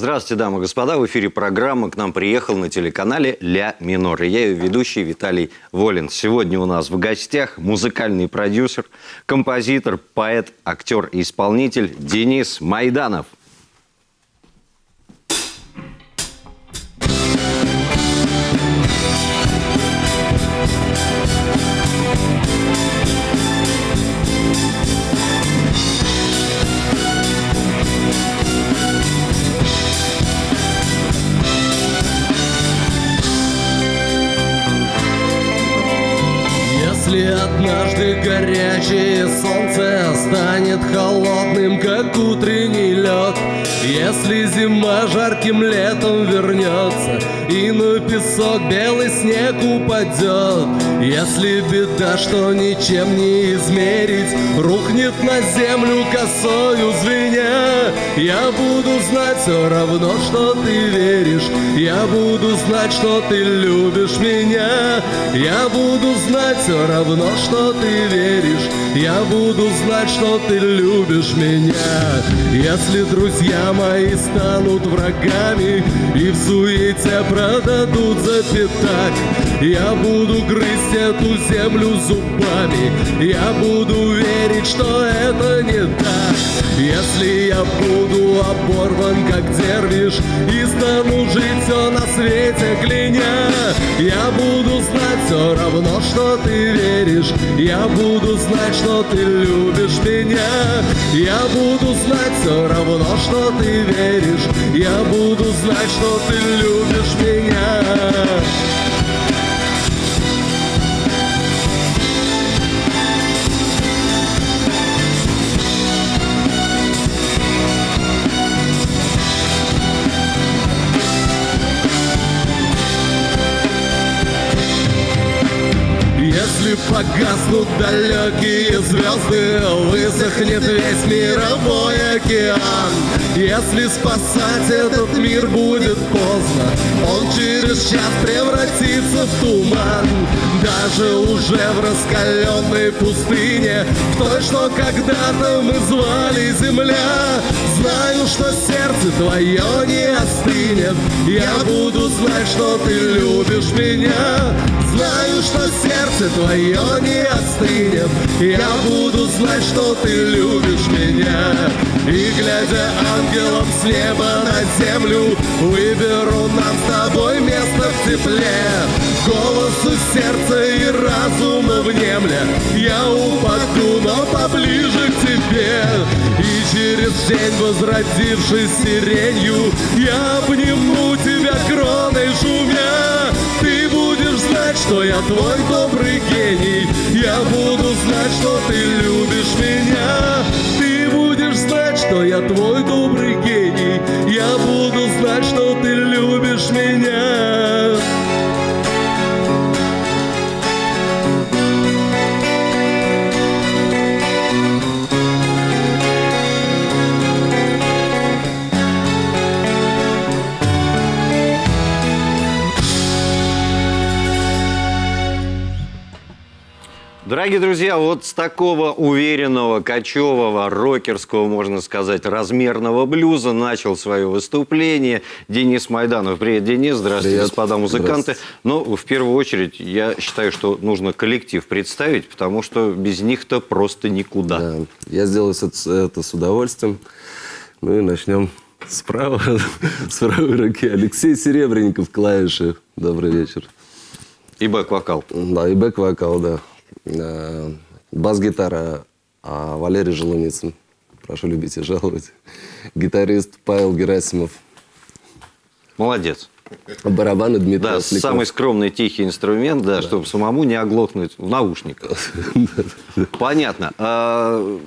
Здравствуйте, дамы и господа. В эфире программа к нам приехал на телеканале «Ля Минор». И я ее ведущий Виталий Волин. Сегодня у нас в гостях музыкальный продюсер, композитор, поэт, актер и исполнитель Денис Майданов. Горячее солнце станет холодным, как утренний Если зима жарким летом вернется и на песок белый снег упадет Если беда, что ничем не измерить, рухнет на землю косою звеня Я буду знать все равно, что ты веришь Я буду знать, что ты любишь меня Я буду знать все равно, что ты веришь Я буду знать, что ты любишь меня. Если друзья мои станут врагами И в суете продадут за пятак. Я буду грызть эту землю зубами. Я буду верить, что это не так. Если я буду оборван, как дервиш И стану жить все на свете кляня Я буду знать все равно, что ты веришь. Я буду знать, что ты любишь меня. Я буду знать все равно, что ты веришь? Я буду знать, что ты любишь меня Если погаснут далекие звезды, высохнет весь мировой океан. Если спасать этот мир будет поздно, он через час превратится в туман. Даже уже в раскаленной пустыне, в той, что когда-то мы звали земля, знаю, что сердце твое не остынет. Я буду знать, что ты любишь меня. Знаю, что сердце твое не остынет. Я буду знать, что ты любишь меня. И глядя ангелом с неба на землю Выберу нам с тобой место в тепле. Голосу сердца и разума внемля. Я упаду, но поближе к тебе. И через день, возродившись сиренью Я обниму тебя кроной шумя что я твой добрый гений. Я буду знать, что ты любишь меня. Ты будешь знать, что я твой добрый гений. Я буду знать, что ты любишь меня Дорогие друзья, вот с такого уверенного, кочевого, рокерского, можно сказать, размерного блюза начал свое выступление Денис Майданов. Привет, Денис. Здравствуйте, Привет. господа музыканты. Но в первую очередь я считаю, что нужно коллектив представить, потому что без них-то просто никуда. Да, я сделаю это, с- это с удовольствием. Ну и начнем справа, с правой руки. Алексей Серебренников, клавиши. Добрый вечер. И бэк-вокал. Да, и бэк-вокал, да. Э, Бас-гитара а Валерий Желуницын. Прошу любить и жаловать. Гитарист Павел Герасимов. Молодец. Барабаны Дмитрий Да, Осликов. самый скромный тихий инструмент, да, чтобы самому не оглохнуть в наушниках. Понятно. А,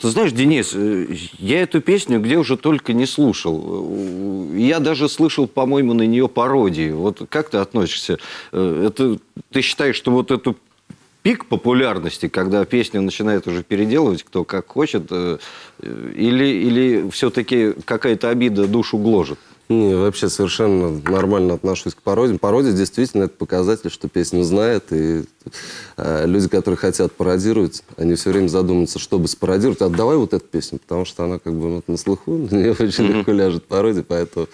ты знаешь, Денис, э, я эту песню где уже только не слушал. Э, Я даже слышал, по-моему, на нее пародии. Вот как ты относишься? Это, ты считаешь, что вот эту пик популярности, когда песню начинает уже переделывать кто как хочет, э, или, или все-таки какая-то обида душу гложет? Не, вообще совершенно нормально отношусь к пародиям. Пародия действительно это показатель, что песню знает. И э, люди, которые хотят пародировать, они все время задумываются, чтобы спародировать. Отдавай вот эту песню, потому что она как бы вот, на слуху, на нее очень легко ляжет пародия, поэтому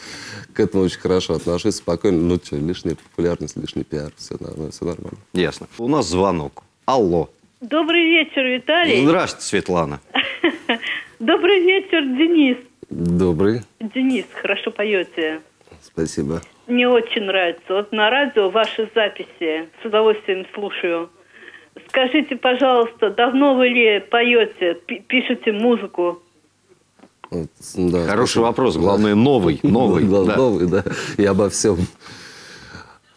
к этому очень хорошо отношусь, спокойно. Ну что, лишняя популярность, лишний пиар, все нормально. Все нормально. Ясно. У нас звонок. Алло. Добрый вечер, Виталий. Здравствуйте, Светлана. Добрый вечер, Денис. Добрый, Денис, хорошо поете. спасибо. Мне очень нравится. Вот на радио ваши записи. С удовольствием слушаю. Скажите, пожалуйста, давно вы ли поете, пи- пишете музыку? Вот, да, Хороший спасибо. вопрос. Главное, новый. Новый. Да, да. новый, да. И обо всем.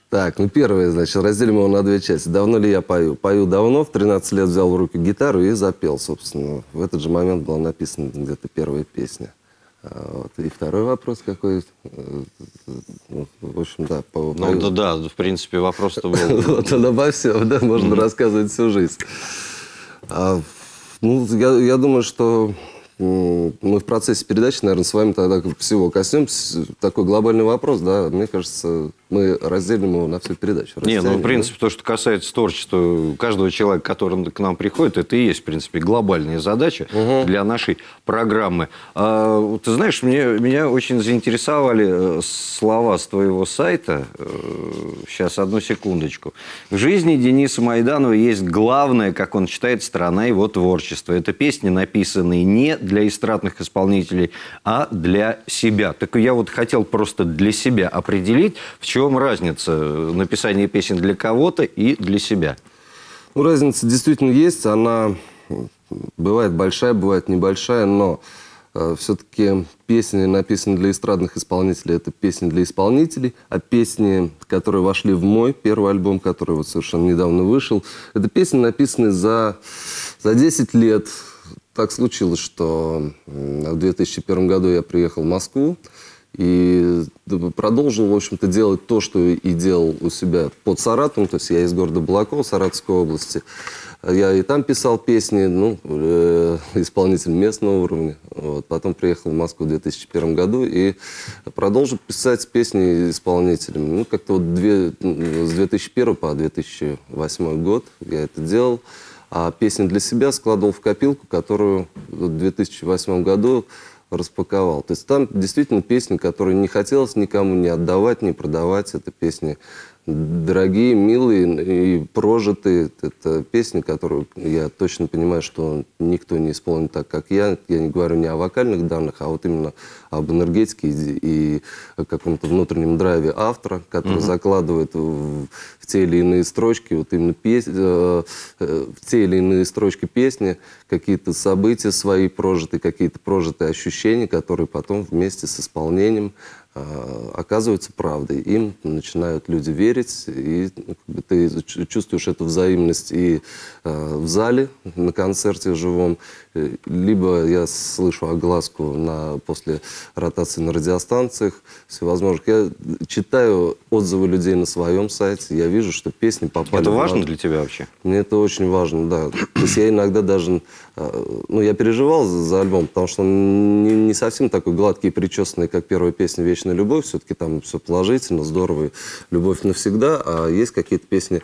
Так, ну первое, значит, разделим его на две части. Давно ли я пою? Пою давно, в 13 лет взял в руки гитару и запел, собственно. В этот же момент была написана где-то первая песня. Вот. И второй вопрос какой? Э, В общем, да. По, Ну, да, да, в принципе, вопрос-то был. вот он обо всем, да, можно рассказывать всю жизнь. А, ну, я, я думаю, что мы в процессе передачи, наверное, с вами тогда всего коснемся. Такой глобальный вопрос, да, мне кажется, мы разделим его на всю передачу. Не, ну, в принципе, то, что касается творчества каждого человека, который к нам приходит, это и есть, в принципе, глобальная задача для нашей программы. А, ты знаешь, мне, меня очень заинтересовали э, слова с твоего сайта. Сейчас, одну секундочку. В жизни Дениса Майданова есть главное, как он считает, сторона его творчества. Это песни, написанные не для эстрадных исполнителей, а для себя. Так я вот хотел просто для себя определить, в чем разница написания песен для кого-то и для себя. Ну, разница действительно есть. Она бывает большая, бывает небольшая, но все-таки песни, написанные для эстрадных исполнителей, это песни для исполнителей, а песни, которые вошли в мой первый альбом, который вот совершенно недавно вышел, это песни, написанные за, за 10 лет. Так случилось, что в 2001 году я приехал в Москву, и продолжил, в общем-то, делать то, что и делал у себя под Саратовом. То есть я из города Балакова, Саратовской области. Я и там писал песни, ну, э, исполнитель местного уровня. Вот. Потом приехал в Москву в 2001 году и продолжил писать песни исполнителям. Ну, как-то вот две, с 2001 по 2008 год я это делал. А песни для себя складывал в копилку, которую в 2008 году распаковал. То есть там действительно песни, которые не хотелось никому не отдавать, не продавать. Это песни дорогие, милые и прожитые. Это песни, которые я точно понимаю, что никто не исполнит так, как я. Я не говорю не о вокальных данных, а вот именно об энергетике и, и каком-то внутреннем драйве автора, который закладывает в, в те или иные строчки, вот именно пес, э, э, в те или иные строчки песни какие-то события свои прожитые, какие-то прожитые ощущения, которые потом вместе с исполнением э, оказываются правдой. Им начинают люди верить, и ну, как бы, ты чу- чувствуешь эту взаимность и э, в зале, на концерте живом, э, либо я слышу огласку на, после ротации на радиостанциях всевозможных. Я читаю отзывы людей на своем сайте, я вижу, что песни попали Это важно для тебя вообще? мне это очень важно, да. То есть я иногда даже, ну, я переживал за, за альбом, потому что он не, не совсем такой гладкий и причесанный, как первая песня «Вечная любовь». Все-таки там все положительно, здорово, любовь навсегда. А есть какие-то песни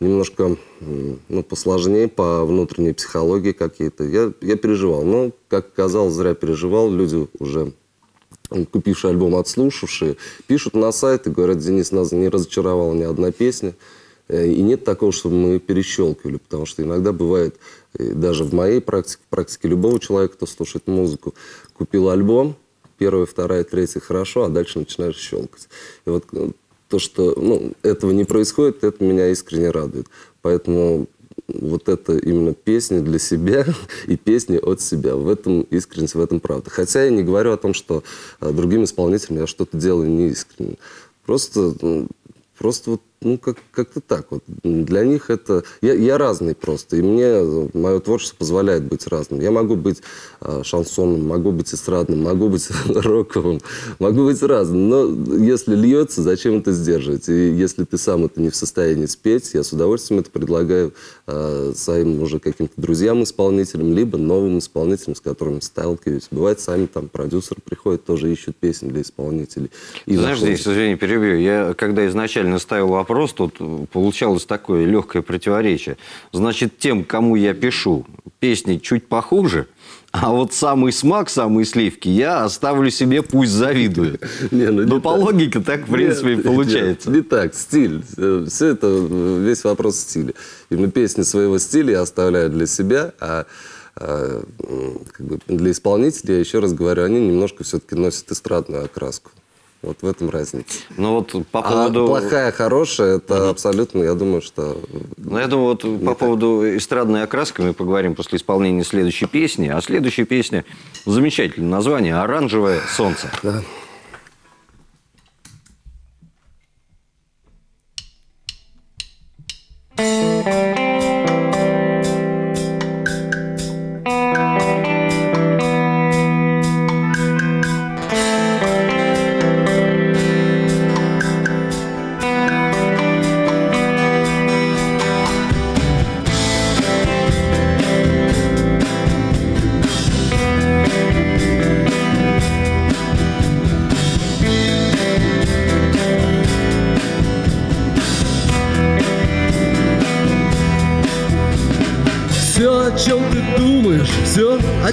немножко, ну, посложнее, по внутренней психологии какие-то. Я, я переживал. Но, как оказалось, зря переживал. Люди уже купившие альбом, отслушавшие, пишут на сайт и говорят, Денис, нас не разочаровала ни одна песня. Э, И нет такого, чтобы мы перещелкивали, потому что иногда бывает, э, даже в моей практике, в практике любого человека, кто слушает музыку, купил альбом, первая, вторая, третья хорошо, а дальше начинаешь щелкать. И вот э, то, что ну, этого не происходит, это меня искренне радует. Поэтому вот это именно песни для себя и песни от себя. В этом искренность, в этом правда. Хотя я не говорю о том, что э, другим исполнителям я что-то делаю неискренне. Просто, ну, просто вот ну, как, как-то так. Вот. Для них это... Я, я разный просто, и мне мое творчество позволяет быть разным. Я могу быть э, шансоном, могу быть эстрадным, могу быть роковым, могу быть разным. Но если льется, зачем это сдерживать? И если ты сам это не в состоянии спеть, я с удовольствием это предлагаю э, своим уже каким-то друзьям-исполнителям, либо новым исполнителям, с которыми сталкиваюсь. Бывает, сами там продюсеры приходят, тоже ищут песни для исполнителей. И Знаешь, здесь, сожалению, перебью. Я, когда изначально ставил вопрос, тут получалось такое легкое противоречие. Значит, тем, кому я пишу, песни чуть похуже, а вот самый смак, самые сливки я оставлю себе, пусть завидует. Не, ну, Но по так. логике так, в принципе, нет, и получается. Нет, не так, стиль. Все это весь вопрос стиля. Именно песни своего стиля я оставляю для себя, а, а как бы для исполнителей, я еще раз говорю, они немножко все-таки носят эстрадную окраску. Вот в этом разница. Ну вот по а поводу... А плохая, хорошая, это угу. абсолютно, я думаю, что... Ну, я думаю, вот по так. поводу эстрадной окраски мы поговорим после исполнения следующей песни. А следующая песня, замечательное название «Оранжевое солнце». Да.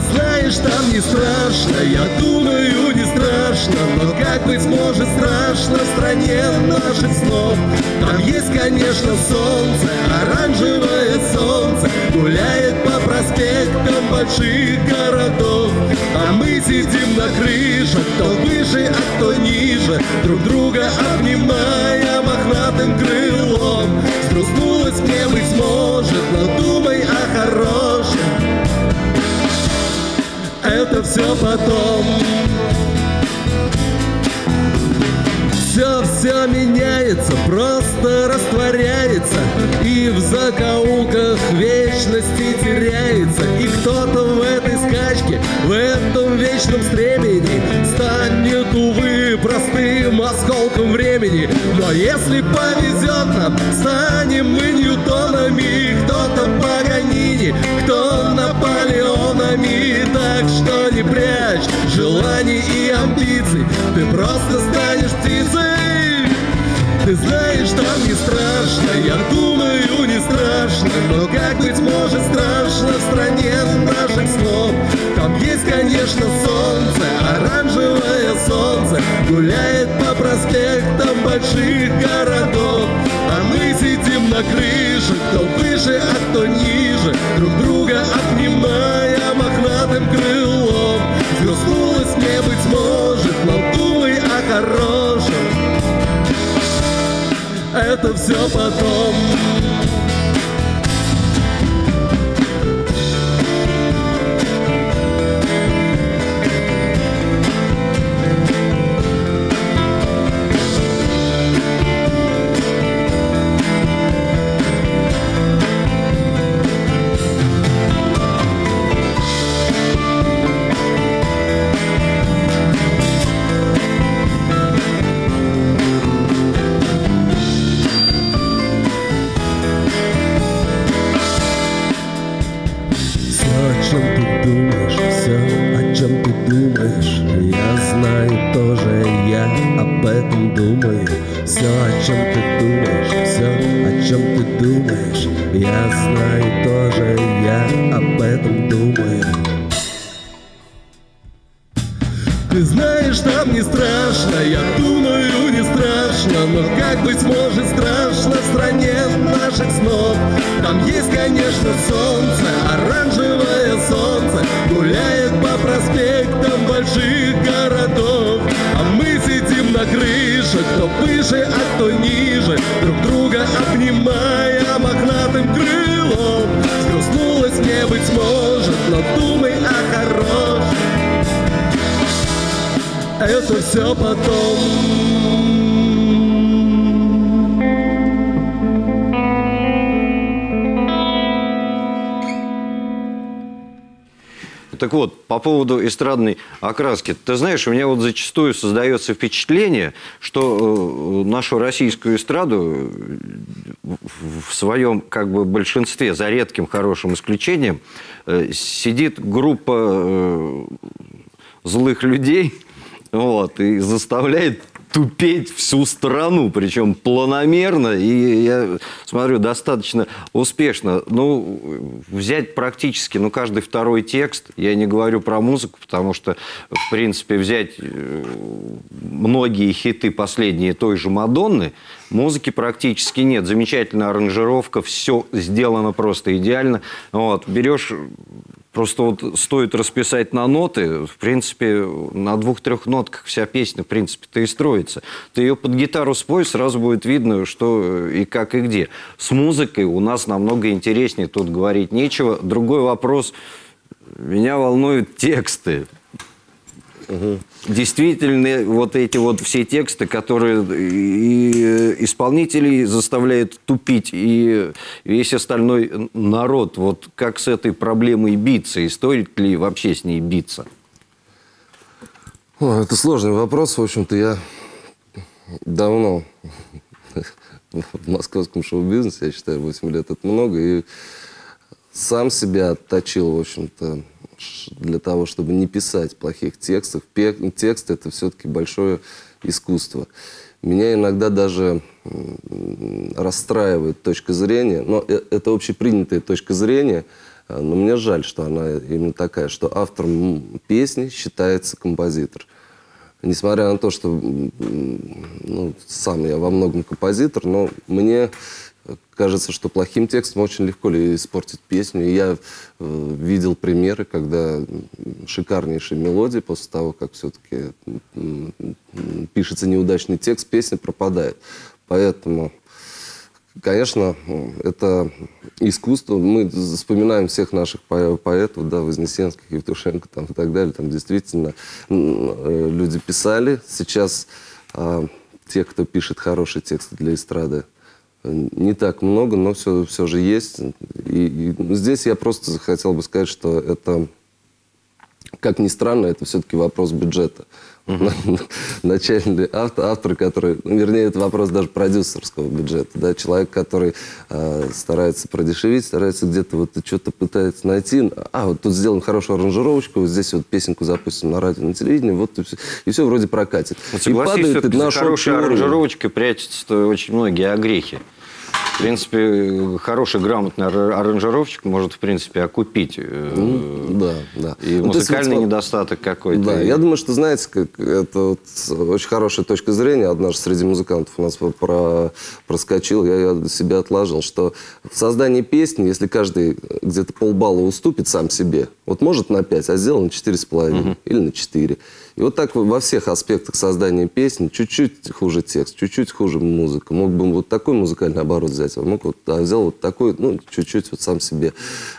А знаешь, там не страшно Я думаю, не страшно Но как быть может страшно В стране наших снов? Там есть, конечно, солнце Оранжевое солнце Гуляет по проспектам больших городов. А мы сидим на крышах Кто выше, а кто ниже Друг друга обнимая мохнатым крылом. Сгрустнулось мне, быть может, но думай о хорошем Это все потом. Все, все меняется, просто растворяется И в закоулках вечности теряется. И кто-то в этой скачке, в этом вечном стремени Станет, увы, простым осколком времени. Но если повезет нам, станем мы Ньютонами. Кто-то Паганини, кто Наполеонами Так что не прячь желаний и амбиций. Ты просто станешь птицей. Ты знаешь, там не страшно, я думаю, не страшно. Но как быть может страшно в стране наших снов? Там есть, конечно, солнце, оранжевое солнце Гуляет по проспектам больших городов. А мы сидим на крыше, кто выше, а кто ниже Друг друга мохнатым Взгрустнулось мне, быть может, но думай о хорошем это все потом. Поводу эстрадной окраски. Ты знаешь, у меня вот зачастую создается впечатление, что э, нашу российскую эстраду э, в своем как бы большинстве, за редким хорошим исключением, э, сидит группа злых людей, вот, и заставляет тупеть всю страну, причем планомерно, и я смотрю, достаточно успешно. Ну, взять практически, ну, каждый второй текст, я не говорю про музыку, потому что, в принципе, взять э, многие хиты последние той же Мадонны, музыки практически нет. Замечательная аранжировка, все сделано просто идеально. Вот, берешь Просто вот стоит расписать на ноты, в принципе, на двух-трех нотках вся песня, в принципе-то и строится. Ты ее под гитару спой, сразу будет видно, что и как и где. С музыкой у нас намного интереснее, тут говорить нечего. Другой вопрос, меня волнуют тексты. Угу. Действительно, вот эти вот все тексты, которые и исполнителей заставляют тупить, и весь остальной народ, вот как с этой проблемой биться, и стоит ли вообще с ней биться? О, это сложный вопрос. В общем-то, я давно в московском шоу-бизнесе, я считаю, 8 лет это много, и сам себя отточил, в общем-то, для того, чтобы не писать плохих текстов. Текст – это все-таки большое искусство. Меня иногда даже расстраивает точка зрения, но э, это общепринятая точка зрения, э, но мне жаль, что она именно такая, что автором песни считается композитор. Несмотря на то, что ну, сам я во многом композитор, но мне кажется, что плохим текстом очень легко ли испортить песню. И я э, видел примеры, когда шикарнейшие мелодии после того, как все-таки э, пишется неудачный текст, песня пропадает. Поэтому, конечно, это искусство. Мы вспоминаем всех наших поэтов, да, Вознесенских, Евтушенко там, и так далее. Там действительно э, люди писали. Сейчас э, те, кто пишет хорошие тексты для эстрады, не так много, но все, все же есть. И, и здесь я просто хотел бы сказать, что это, как ни странно, это все-таки вопрос бюджета. Начальный автор, автор, который, ну, вернее, это вопрос даже продюсерского бюджета, да, человек, который э, старается продешевить, старается где-то вот что-то пытается найти, а, вот тут сделаем хорошую аранжировочку, вот здесь вот песенку запустим на радио, на телевидении, вот и все, и все вроде прокатит. Согласись, и падает на хорошей аранжировочкой прячутся очень многие огрехи. В принципе, хороший, грамотный аранжировщик может, в принципе, окупить ну, да, да. и ну, музыкальный есть, недостаток какой-то. Да, я думаю, что, знаете, как это вот очень хорошая точка зрения, однажды среди музыкантов у нас про, проскочил, я ее себя отложил, что в создании песни, если каждый где-то полбалла уступит сам себе, вот может на 5, а сделал на 4,5 угу. или на 4, и вот так во всех аспектах создания песни, чуть-чуть хуже текст, чуть-чуть хуже музыка. Мог бы вот такой музыкальный оборот взять, а мог вот, а взял вот такой, ну, чуть-чуть вот сам себе,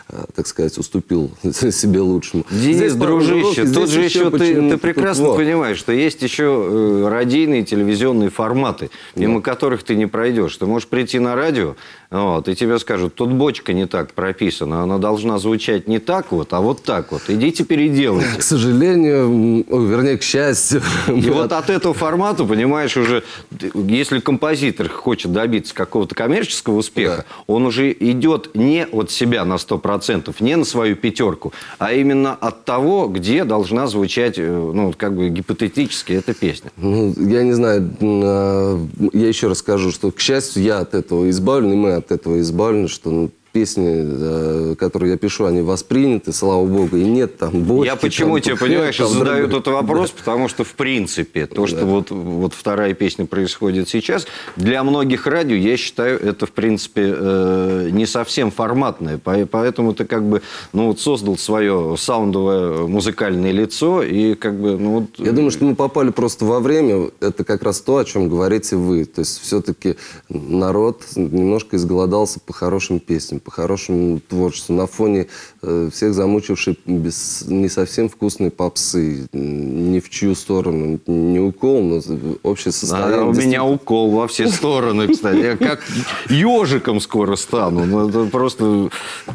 а, так сказать, уступил себе лучшему. Денис, здесь дружище, тут же еще, ты, ты прекрасно вот. понимаешь, что есть еще э, радийные телевизионные форматы, мимо да. которых ты не пройдешь. Ты можешь прийти на радио, вот, и тебе скажут, тут бочка не так прописана, она должна звучать не так вот, а вот так вот. Идите переделайте. К сожалению, вернее, к счастью. И вот от этого формата, понимаешь, уже, если композитор хочет добиться какого-то коммерческого успеха, да. он уже идет не от себя на 100%, не на свою пятерку, а именно от того, где должна звучать, э, ну, как бы гипотетически эта песня. Ну, я не знаю, а, я еще раз скажу, что, к счастью, я от этого избавлен, и мы от этого избавлены, что ну, песни, э, которые я пишу, они восприняты, слава богу, и нет там бочки. Я почему там, тебе, понимаешь, там, задаю да. этот вопрос, потому что, в принципе, то, что вот, вот вторая песня происходит сейчас, для многих радио, я считаю, это, в принципе, э, не совсем форматное. По- Поэтому ты как бы, ну, вот создал свое саундовое музыкальное лицо, и как бы, ну, вот... Я думаю, что мы попали просто во время. Это как раз то, о чем говорите вы. То есть все-таки народ немножко изголодался по хорошим песням, по хорошему творчеству. На фоне э, всех замучившей без, не совсем вкусной попсы. Ни в чью сторону. Не укол, но общее состояние. А у меня укол во все стороны, кстати. Я как ежиком скоро стану. Ну, это просто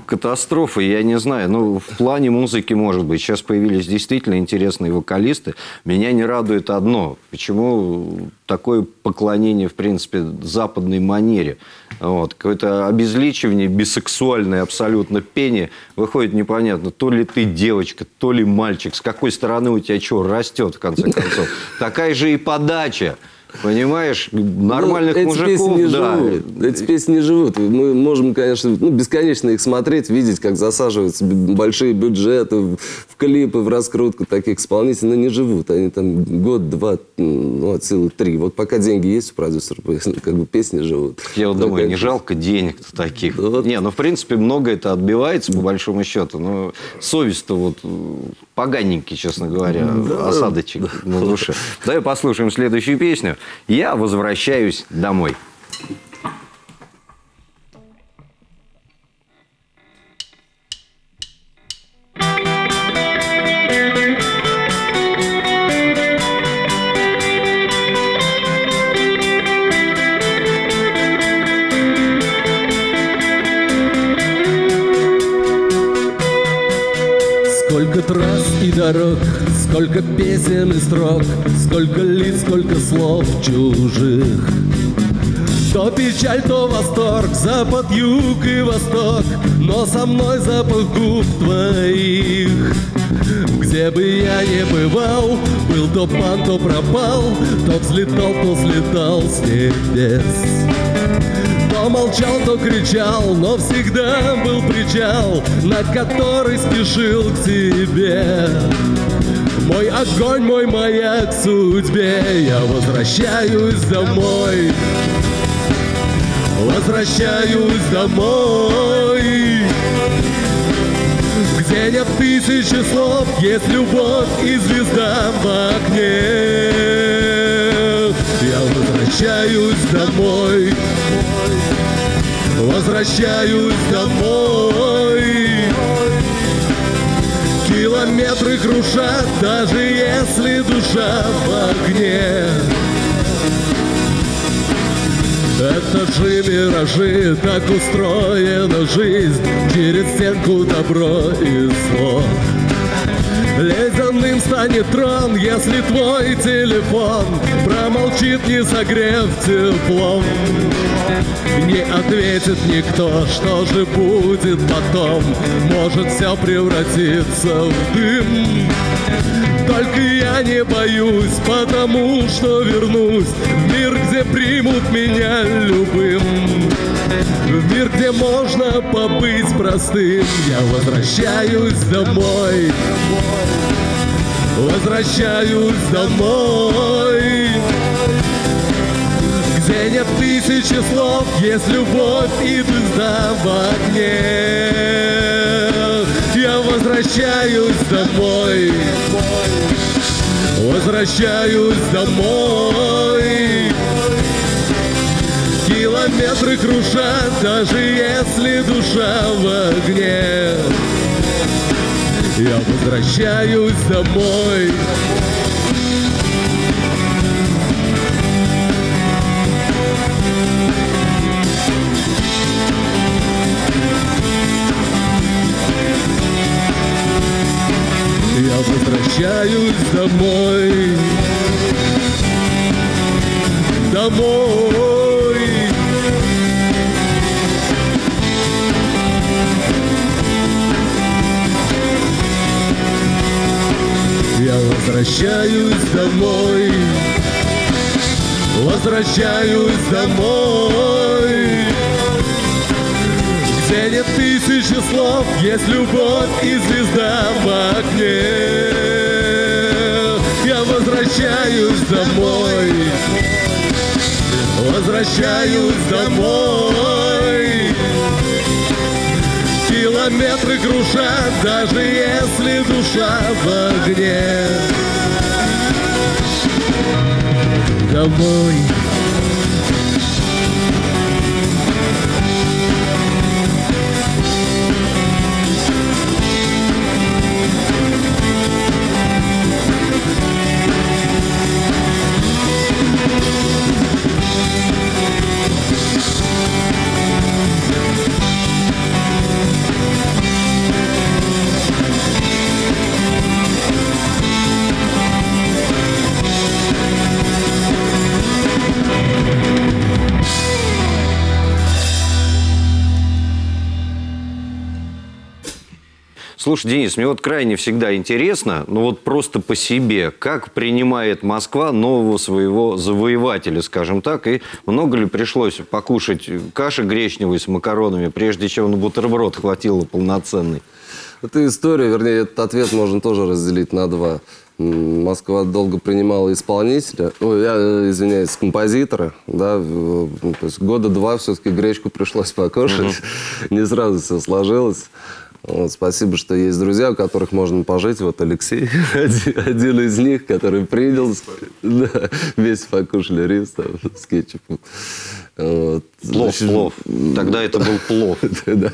катастрофа. Я не знаю. Ну, в плане музыки, может быть. Сейчас появились действительно интересные вокалисты. Меня не радует одно. Почему такое поклонение, в принципе, западной манере? Вот. Какое-то обезличивание, бисексуальное абсолютно пение. Выходит непонятно, то ли ты девочка, то ли мальчик. С какой стороны у тебя что растет, в конце концов. Такая же и подача. Понимаешь, нормальных Ну, эти мужиков, песни не да. живут. Эти песни не живут. Мы можем, конечно, ну, бесконечно их смотреть, видеть, как засаживаются большие бюджеты в, в клипы, в раскрутку таких исполнителей, но не живут. Они там год, два, м, ну, от силы три. Вот пока деньги есть у продюсеров, как бы песни живут. Я вот думаю, Такая- не жалко денег таких. Вот. Не, ну, в принципе, много это отбивается, по большому счету. Но совесть-то вот поганенький, честно говоря, осадочек на душе. Давай послушаем следующую песню. «Я возвращаюсь домой». Мной запах губ твоих. Где бы я не бывал, был то пан, то пропал, то взлетал, то слетал с небес. То молчал, то кричал, но всегда был причал, на который спешил к тебе. Мой огонь, мой маяк судьбе, я возвращаюсь домой. Возвращаюсь домой. Где нет тысячи слов, есть любовь и звезда в окне. Я возвращаюсь домой. Возвращаюсь домой. Километры крушат, даже если душа в огне. Это же миражи, так устроена жизнь. Через стенку добро и зло. Ледяным станет трон, если твой телефон Промолчит, не согрев теплом. Не ответит никто, что же будет потом. Может все превратиться в дым только я не боюсь, потому что вернусь В мир, где примут меня любым. В мир, где можно побыть простым. Я возвращаюсь домой. Возвращаюсь домой. Где нет тысячи слов, есть любовь и звезда в огне возвращаюсь домой. Возвращаюсь домой. Километры кружат, даже если душа в огне. Я возвращаюсь домой возвращаюсь домой. Домой. Я возвращаюсь домой. Возвращаюсь домой. Все не тысячи слов, есть любовь и звезда в окне. Возвращаюсь домой, возвращаюсь домой. Километры кружат, даже если душа в огне. Домой. Слушай, Денис, мне вот крайне всегда интересно, ну вот просто по себе, как принимает Москва нового своего завоевателя, скажем так, и много ли пришлось покушать каши гречневой с макаронами, прежде чем на бутерброд хватило полноценный? Это история, вернее, этот ответ можно тоже разделить на два. Москва долго принимала исполнителя, ой, я э, извиняюсь, композитора, да, ну, то есть года два все-таки гречку пришлось покушать, не сразу все сложилось. Вот, спасибо, что есть друзья, у которых можно пожить. Вот Алексей, один, один из них, который принял, да, весь покушали рис там, с кетчупом. Вот. Плов, Значит, плов. Тогда это был плов. Да.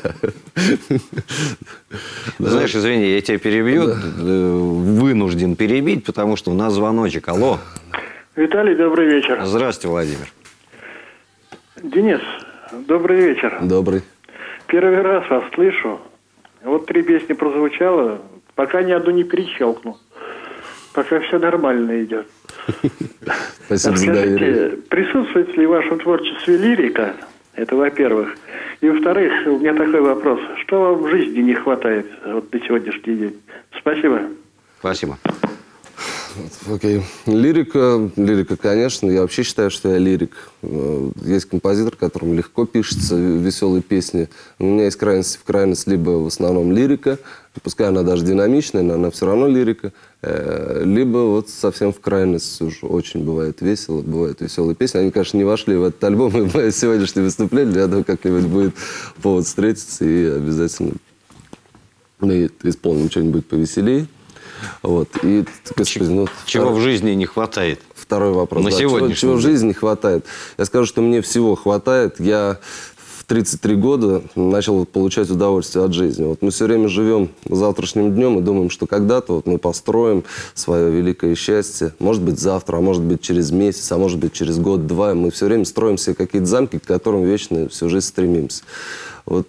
Знаешь, извини, я тебя перебью, э, вынужден перебить, потому что у нас звоночек. Алло. Виталий, добрый вечер. Здравствуйте, Владимир. Денис, добрый вечер. Добрый. Первый раз вас слышу. Вот три песни прозвучало, пока ни одну не перещелкну. Пока все нормально идет. Спасибо за доверие. Присутствует ли в вашем творчестве лирика? Это во-первых. И во-вторых, у меня такой вопрос. Что вам в жизни не хватает вот на сегодняшний день? Спасибо. Спасибо. Окей. Лирика, лирика, конечно. Я вообще считаю, что я лирик. Э, Есть композитор, которому легко пишется веселые песни. У меня есть крайность в крайность либо в основном лирика, пускай она даже динамичная, но она все равно лирика, Э, либо вот совсем в крайность уж очень бывает весело, бывают веселые песни. Они, конечно, не вошли в этот альбом и мое сегодняшнее выступление. Я думаю, как-нибудь будет повод встретиться и обязательно мы исполним что-нибудь повеселее. Вот. И, господи, ну, Чего втор- в жизни не хватает? Второй вопрос. На да. Чего- сегодняшний Чего, в жизни не хватает? Я скажу, что мне всего хватает. Я в 33 года начал получать удовольствие от жизни. Вот мы все время живем завтрашним днем и думаем, что когда-то вот мы построим свое великое счастье. Может быть, завтра, а может быть, через месяц, а может быть, через год-два. Мы все время строим себе какие-то замки, к которым вечно всю жизнь стремимся. Вот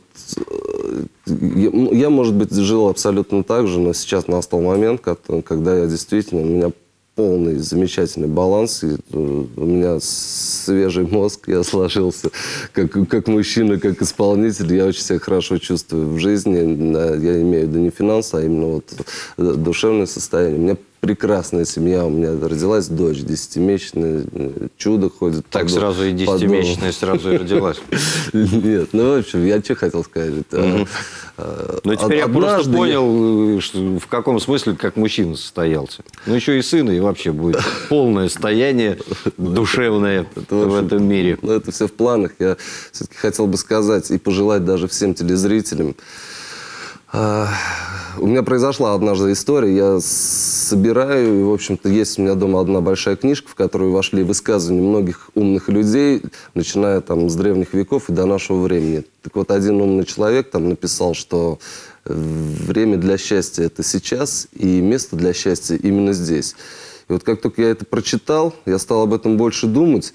я, ну, я, может быть, жил абсолютно так же, но сейчас настал момент, когда я действительно, у меня полный замечательный баланс, и, э, у меня свежий мозг, я сложился как, как мужчина, как исполнитель, я очень себя хорошо чувствую в жизни, я имею в виду не финансы, а именно вот э, душевное состояние. Меня прекрасная семья, у меня родилась дочь, десятимесячная, чудо ходит. Так по дому- сразу и десятимесячная сразу и родилась. Нет, ну, в общем, я что хотел сказать. А, а, Ну, теперь я просто понял, в каком смысле как мужчина состоялся. Ну, еще и сына, и вообще будет полное стояние душевное в этом мире. Ну, это все в планах. Я все-таки хотел бы сказать и пожелать даже всем телезрителям. А, У меня произошла однажды история. Я собираю, и, в общем-то, есть у меня дома одна большая книжка, в которую вошли высказывания многих умных людей, начиная там с древних веков и до нашего времени. Так вот, один умный человек там написал, что э, время для счастья – это сейчас, и место для счастья именно здесь. И вот как только я это прочитал, я стал об этом больше думать,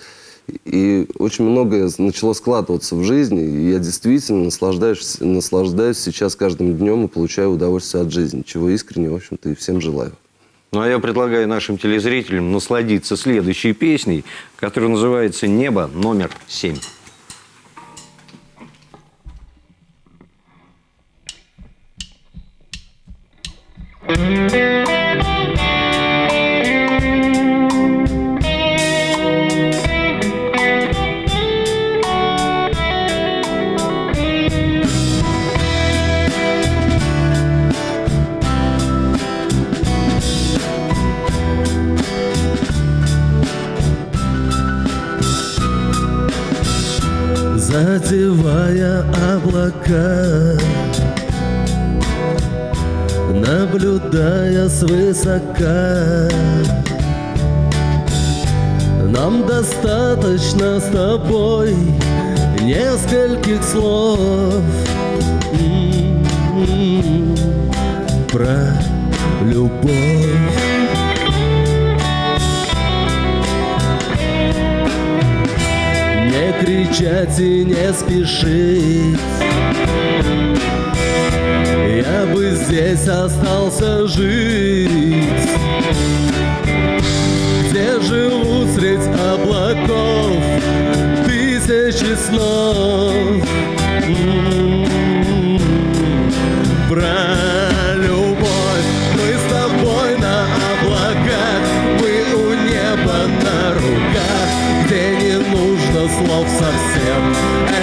и очень многое начало складываться в жизни. И я действительно наслаждаюсь, наслаждаюсь сейчас каждым днем и получаю удовольствие от жизни, чего искренне, в общем-то, и всем желаю. Ну, а я предлагаю нашим телезрителям насладиться следующей песней, которая называется «Небо номер семь». Задевая облака Наблюдая свысока. Нам достаточно с тобой Нескольких слов. М-м-м. Про любовь кричать и не спешить. Я бы здесь остался жить. Где живут средь облаков Тысячи снов совсем.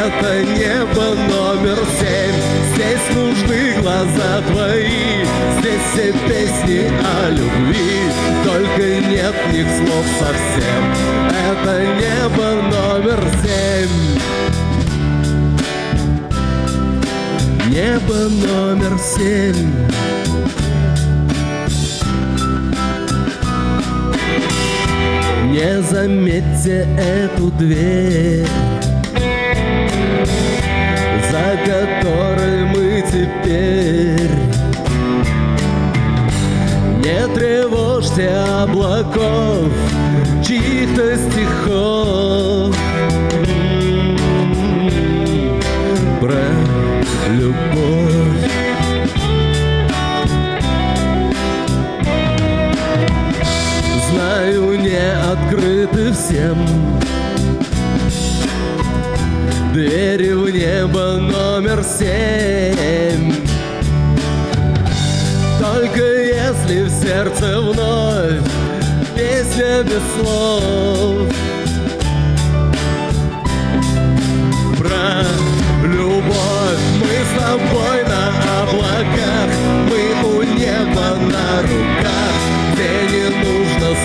Это небо номер семь. Здесь нужны глаза твои. Здесь все песни о любви. Только нет них слов совсем. Это небо номер семь. Небо номер семь Не заметьте эту дверь За которой мы теперь. Не тревожьте облаков Чьих-то стихов открыты всем Двери в небо номер семь. Только если в сердце вновь Песня без слов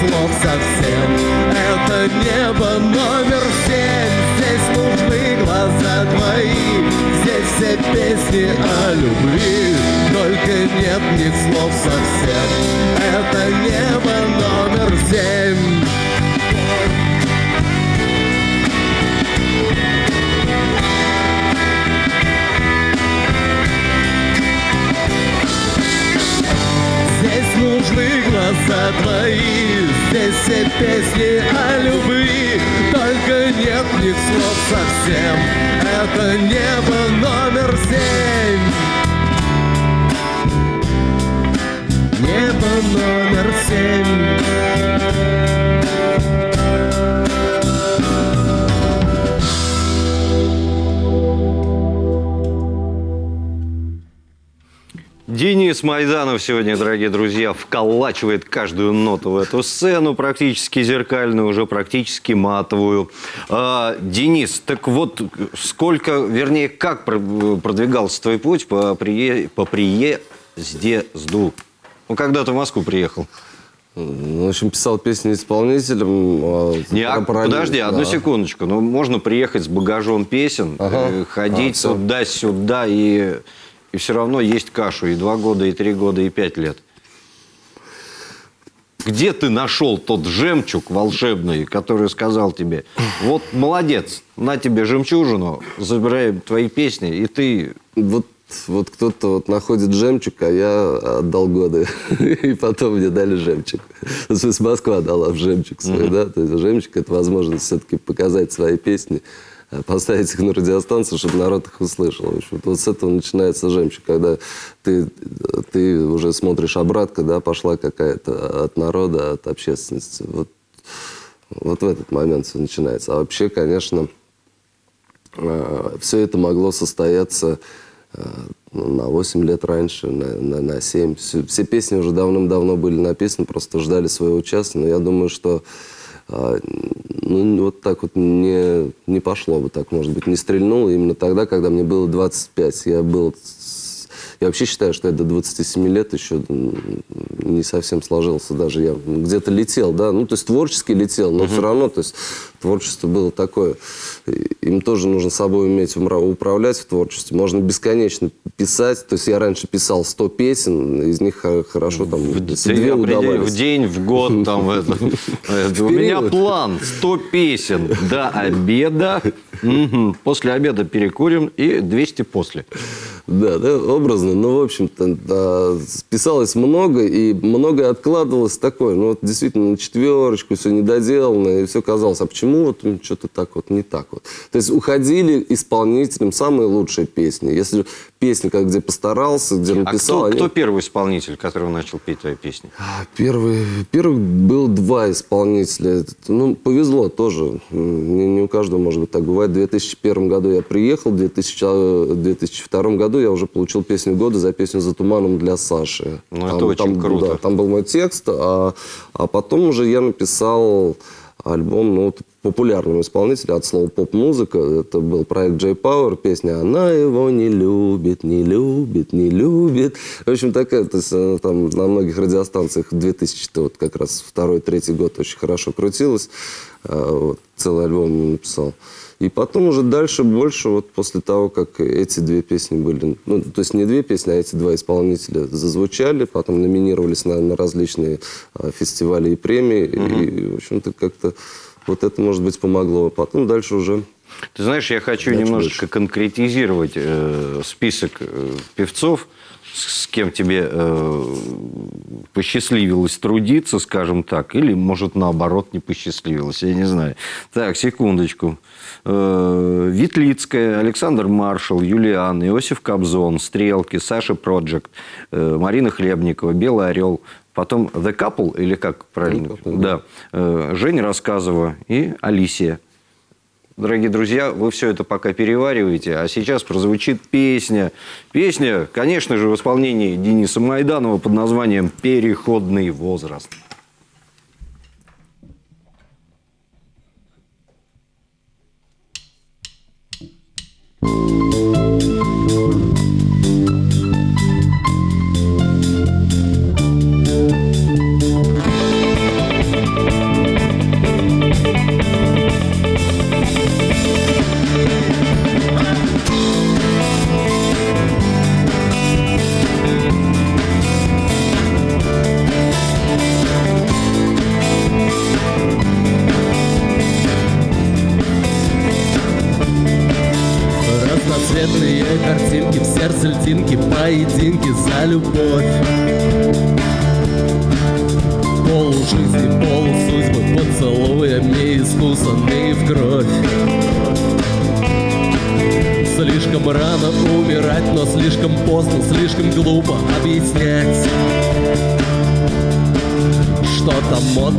слов совсем. Это небо номер семь. Здесь нужны глаза твои. Здесь все песни о любви. Только нет в них слов совсем. Это небо номер семь нужны глаза твои. Здесь все песни о любви. Только нет в них слов совсем. Это небо номер семь. Небо номер семь Денис Майданов сегодня, дорогие друзья, вколачивает каждую ноту в эту сцену, практически зеркальную, уже практически матовую. А, Денис, так вот, сколько, вернее, как про- продвигался твой путь по, прие, по приезду? Ну, когда ты в Москву приехал? Ну, В общем, писал песни исполнителям. а, Не, а, подожди, одну да. секундочку. Ну, можно приехать с багажом песен, Ага. э, ходить А, туда-сюда, и, и все равно есть кашу и два года, и три года, и пять лет. Где ты нашел тот жемчуг волшебный, который сказал тебе, вот молодец, на тебе жемчужину, забираем твои песни, и ты... Вот, вот кто-то вот находит жемчуг, а я отдал годы. И потом мне дали жемчуг. В смысле, Москва дала в жемчуг свой, да? То есть жемчуг – это возможность все-таки показать свои песни, поставить их на радиостанцию, чтобы народ их услышал. В общем, вот с этого начинается жемчуг, когда ты, ты уже смотришь обратка, да, пошла какая-то от народа, от общественности. Вот, вот в этот момент все начинается. А вообще, конечно, все это могло состояться э, ну, на 8 лет раньше, на, на, на 7. Все, все песни уже давным-давно были написаны, просто ждали своего часа. Но я думаю, что э, ну, вот так вот не, не пошло бы так, может быть, не стрельнуло именно тогда, когда мне было 25. Я был... Я вообще считаю, что я до 27 лет еще не совсем сложился даже. Я где-то летел, да, ну, то есть творчески летел, но все равно, то есть творчество было такое. Им тоже нужно собой уметь управлять в творчестве. Можно бесконечно писать. То есть я раньше писал 100 песен, из них хорошо там в, две в день, в год. Там, это, у меня план 100 песен до обеда. После обеда перекурим и 200 после. Да, да, образно. Ну, в общем-то, да, писалось много, и многое откладывалось такое. Ну, вот действительно, на четверочку все недоделано, и все казалось, а почему вот что-то так вот не так вот? То есть уходили исполнителям самые лучшие песни. Если песни, как где постарался, где написал... А кто, они... кто первый исполнитель, который начал петь твои песни? А, первый, первый был два исполнителя. Ну, повезло тоже. Не, не у каждого, может быть, так бывает. В 2001 году я приехал, в 2000, 2002 году я уже получил песню года за песню «За туманом» для Саши. Ну, там, это очень там, круто. Да, там был мой текст, а, а потом уже я написал альбом, ну, вот, популярного исполнителя от слова поп-музыка. Это был проект Джей Пауэр, песня «Она его не любит, не любит, не любит». В общем, такая, то есть она там на многих радиостанциях 2000 вот как раз второй, третий год очень хорошо крутилась. А, вот, целый альбом написал. И потом уже дальше больше, вот после того, как эти две песни были, ну, то есть не две песни, а эти два исполнителя зазвучали, потом номинировались на, на различные а, фестивали и премии, угу. и, в общем-то, как-то вот это, может быть, помогло. Потом дальше уже ты знаешь, я хочу дальше немножечко дальше. конкретизировать э, список э, певцов, с кем тебе э, посчастливилось трудиться, скажем так, или, может, наоборот, не посчастливилось, я не знаю. Так, секундочку. Э, Ветлицкая, Александр Маршал, Юлиан, Иосиф Кобзон, Стрелки, Саша Проджект, э, Марина Хлебникова, Белый Орел, потом The Couple, или как правильно? The Couple, да. да. Э, Женя Рассказова и Алисия. Дорогие друзья, вы все это пока перевариваете, а сейчас прозвучит песня. Песня, конечно же, в исполнении Дениса Майданова под названием «Переходный возраст».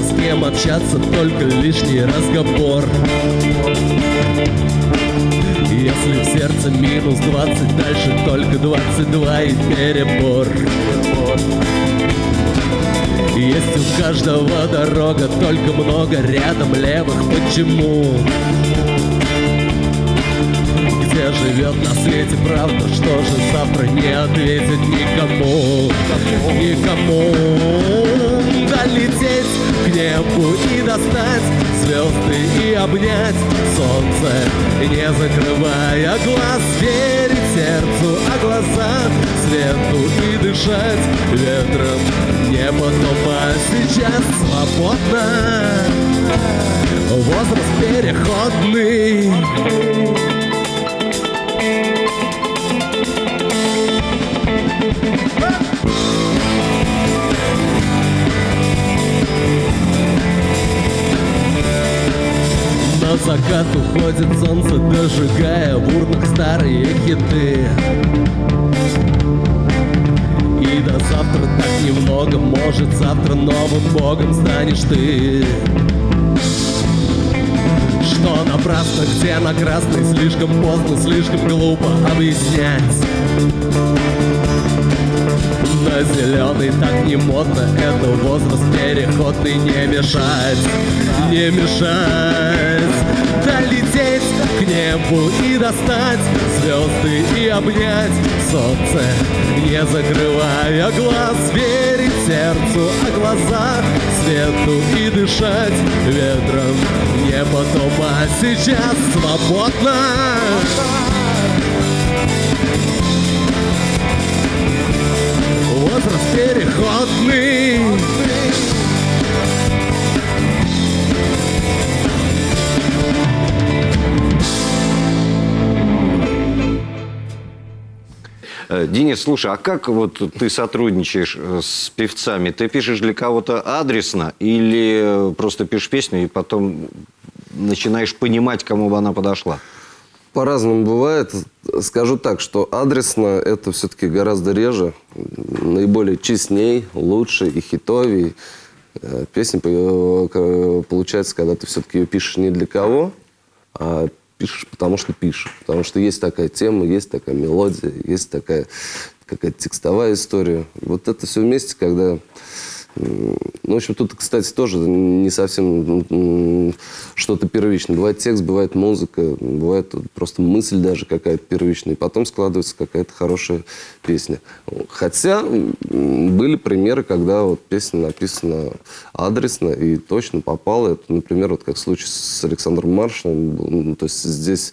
с кем общаться, только лишний разговор. Если в сердце минус 20, дальше только 22 и перебор. Есть у каждого дорога, только много рядом левых. Почему? Где живет на свете правда, что же завтра не ответит никому? Никому долететь к небу и достать звезды и обнять солнце, не закрывая глаз, верить сердцу, а глаза свету и дышать ветром не потом, сейчас свободно. Возраст переходный. Закат уходит солнце, дожигая в урнах старые хиты. И до завтра так немного, может завтра новым богом станешь ты. Что напрасно, где на красный, слишком поздно, слишком глупо объяснять. На зеленый так не модно, это возраст переходный, не мешать, не мешать. Долететь к небу и достать звезды и обнять солнце, не закрывая глаз, верить сердцу, а глаза свету и дышать ветром не потом, а сейчас свободно. Возраст переходный. Денис, слушай, а как вот ты сотрудничаешь э, с певцами? Ты пишешь для кого-то адресно или просто пишешь песню и потом начинаешь понимать, кому бы она подошла? По-разному бывает. Скажу так, что адресно это все-таки гораздо реже, наиболее честней, лучше и хитовей. Э, Песня получается, когда ты все-таки ее пишешь не для кого, а пишешь потому, что пишешь. Потому что есть такая тема, есть такая мелодия, есть такая какая-то текстовая история. Вот это все вместе, когда... Ну, в общем, тут, кстати, тоже не совсем что-то первичное. Бывает текст, бывает музыка, бывает просто мысль даже какая-то первичная, и потом складывается какая-то хорошая песня. Хотя были примеры, когда вот песня написана адресно и точно попала. Это, например, вот как случай с Александром был. Ну, То есть здесь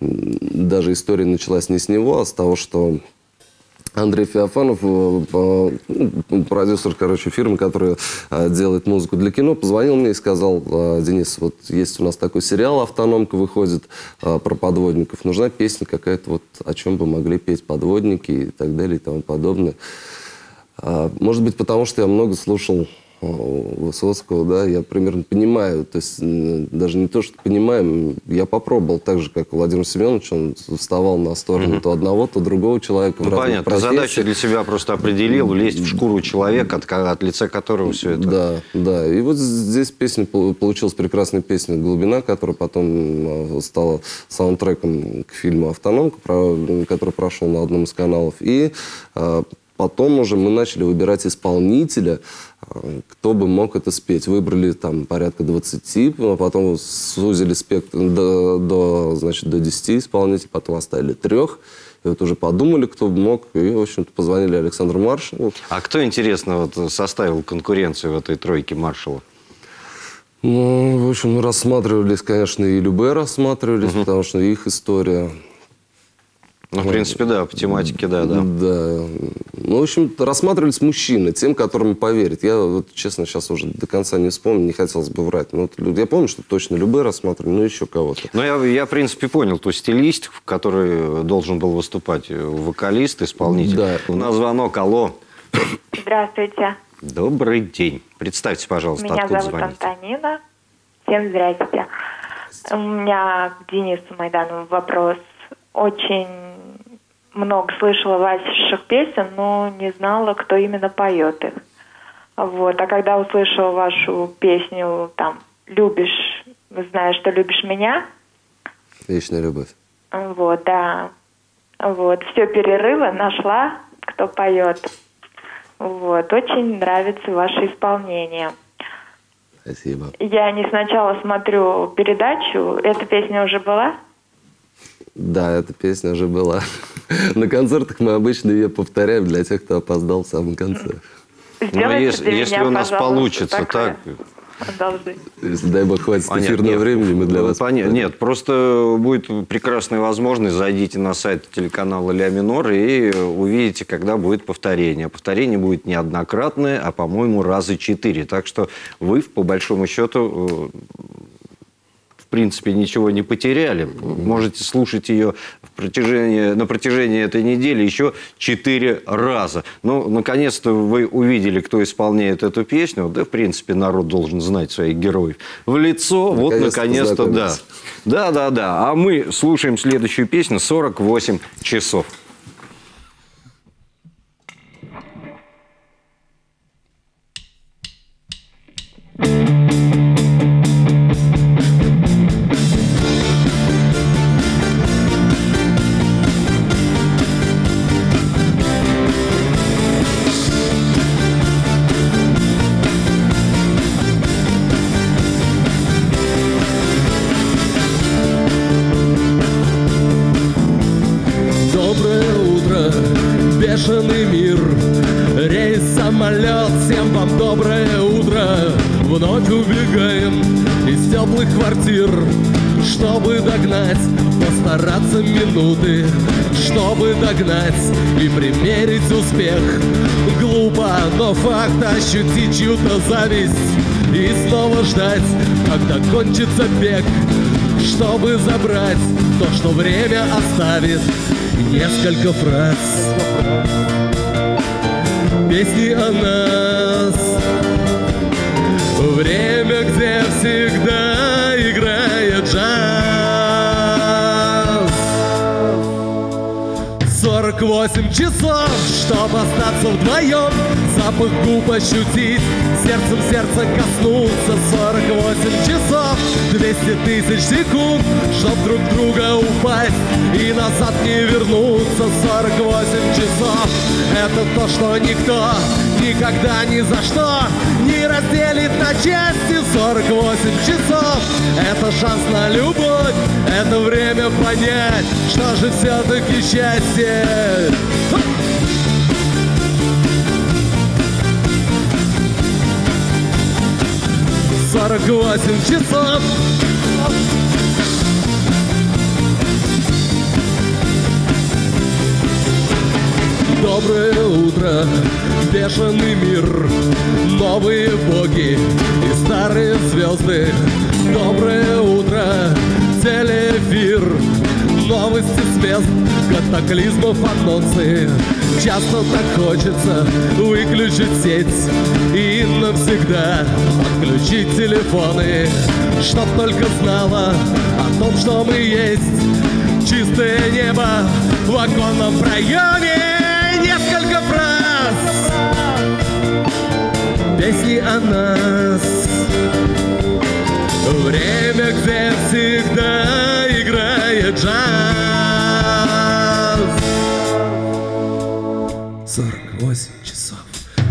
даже история началась не с него, а с того, что Андрей Феофанов, э, ну, продюсер, короче, фирмы, которая э, делает музыку для кино, позвонил мне и сказал, э, Денис, вот есть у нас такой сериал «Автономка» выходит про подводников. Нужна песня какая-то, вот о чем бы могли петь подводники и так далее и тому подобное. Может быть, потому что я много слушал Высоцкого, да, я примерно понимаю, то есть даже не то, что понимаю, я попробовал так же, как Владимир Семенович, он вставал на сторону то одного, то другого человека. Ну, понятно, профессиях. задачу для себя просто определил, лезть в шкуру человека, от, от лица которого все это. Да, да. И вот здесь песня пол- получилась прекрасная песня «Глубина», которая потом э, стала саундтреком к фильму «Автономка», который прошел на одном из каналов. И э, потом уже мы начали выбирать исполнителя, э, кто бы мог это спеть. Выбрали там порядка 20, а потом сузили спектр до, до, значит, до 10 исполнителей, потом оставили трех. И вот уже подумали, кто бы мог, и, в общем-то, позвонили Александру Маршалу. А кто, интересно, вот, составил конкуренцию в этой тройке маршала? Ну, в общем, рассматривались, конечно, и Любе рассматривались, потому что их история. Ну, в принципе, да, по тематике, да, да. Да. Ну, в общем, рассматривались мужчины, тем, которым поверить. Я, вот, честно, сейчас уже до конца не вспомню, не хотелось бы врать. Но вот лю- я помню, что точно Любе рассматривали, ну, еще кого-то. Ну, я, я, в принципе, понял ту стилистику, в которой должен был выступать э, вокалист, исполнитель. Да. У нас звонок, алло. Здравствуйте. Добрый день. Представьте, пожалуйста, Меня откуда зовут звоните. Антонина. Всем здрасте. У меня к Денису Майданову вопрос. Очень много слышала ваших песен, но не знала, кто именно поет их. Вот. А когда услышала вашу песню, там, «Любишь, знаешь, что любишь меня», Вечная любовь. вот, да. Вот, все перерыла, нашла, кто поет. Вот, очень нравится ваше исполнение. Спасибо. Я не сначала смотрю передачу, эта песня уже была? Да, эта песня уже была. На концертах мы обычно ее повторяем для тех, кто опоздал в самом конце. Ну, Сделайте если, для если меня, у нас получится такое. так... Если, дай бог, хватит Понятно. эфирного Нет, времени, мы для вас... поня- Нет, просто будет прекрасная возможность. Зайдите на сайт телеканала Ля Минор и увидите, когда будет повторение. Повторение будет неоднократное, а, по-моему, раза четыре. Так что вы, по большому счету, э, принципе, ничего не потеряли. Можете слушать ее в протяжении, на протяжении этой недели еще четыре раза. Ну, наконец-то вы увидели, кто исполняет эту песню. Да, в принципе, народ должен знать своих героев в лицо. Вот, Наконец-то да. Да, да, да. А мы слушаем следующую песню «48 часов». Доброе утро. Вновь убегаем из теплых квартир Чтобы догнать, постараться минуты Чтобы догнать и примерить успех. Глупо, но факт ощутить чью-то зависть И снова ждать, когда кончится бег чтобы забрать то, что время оставит. Несколько фраз. Песни о нас Время, где всегда играет джаз. 48 часов, чтобы остаться вдвоем. Запах губ ощутить, сердцем сердца коснуться. 48 часов, 200 тысяч секунд Чтоб друг друга упасть и назад не вернуться. 48 часов Это то, что никто никогда ни за что разделит на части 48 часов. Это шанс на любовь, это время понять Что же все-таки счастье. Ха! 48 часов Доброе утро, бешеный мир Новые боги и старые звезды. Доброе утро, телеэфир Новости с мест, катаклизмов, анонсы. Часто так хочется выключить сеть И навсегда отключить телефоны. Чтоб только знала о том, что мы есть. Чистое небо в оконном проеме Песни о нас. Время, где всегда играет джаз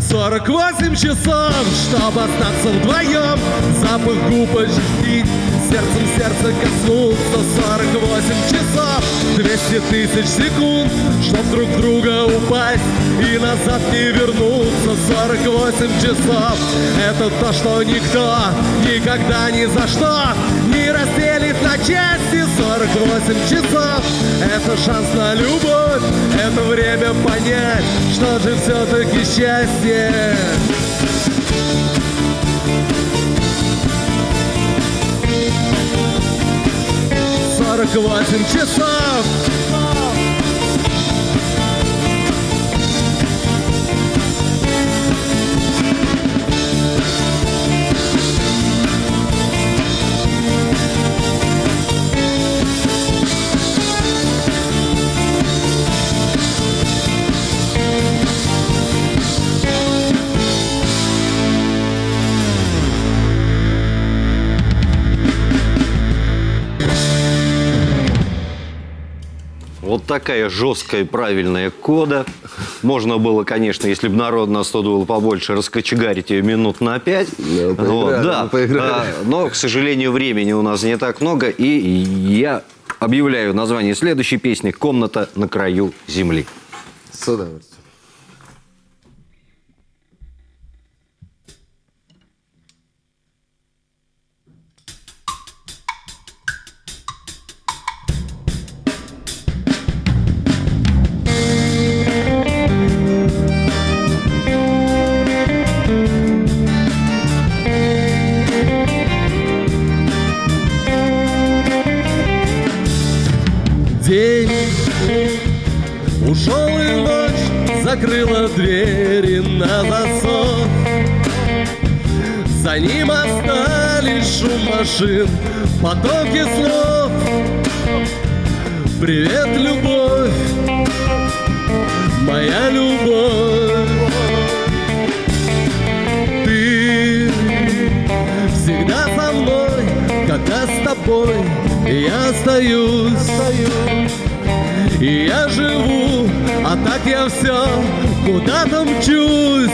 48 часов, чтобы остаться вдвоем. Запах губ ощутить, сердцем сердце коснуться. 48 часов, 200 тысяч секунд Чтоб друг друга упасть и назад не вернуться. 48 часов Это то, что никто никогда ни за что не разделит на части. 48 часов. Это шанс на любовь, это время понять Что же все-таки счастье. 48 часов Вот такая жесткая правильная кода. Можно было, конечно, если бы народ на 100 было побольше, раскочегарить ее минут на 5. Да, поиграли, да. поиграли. А, но, к сожалению, времени у нас не так много. И я объявляю название следующей песни «Комната на краю земли». С удовольствием. Закрыла двери на засов. За ним остались шум машин, потоки слов. Привет, любовь, моя любовь. Ты всегда со мной, когда с тобой я остаюсь. И я живу, а так я все куда-то мчусь.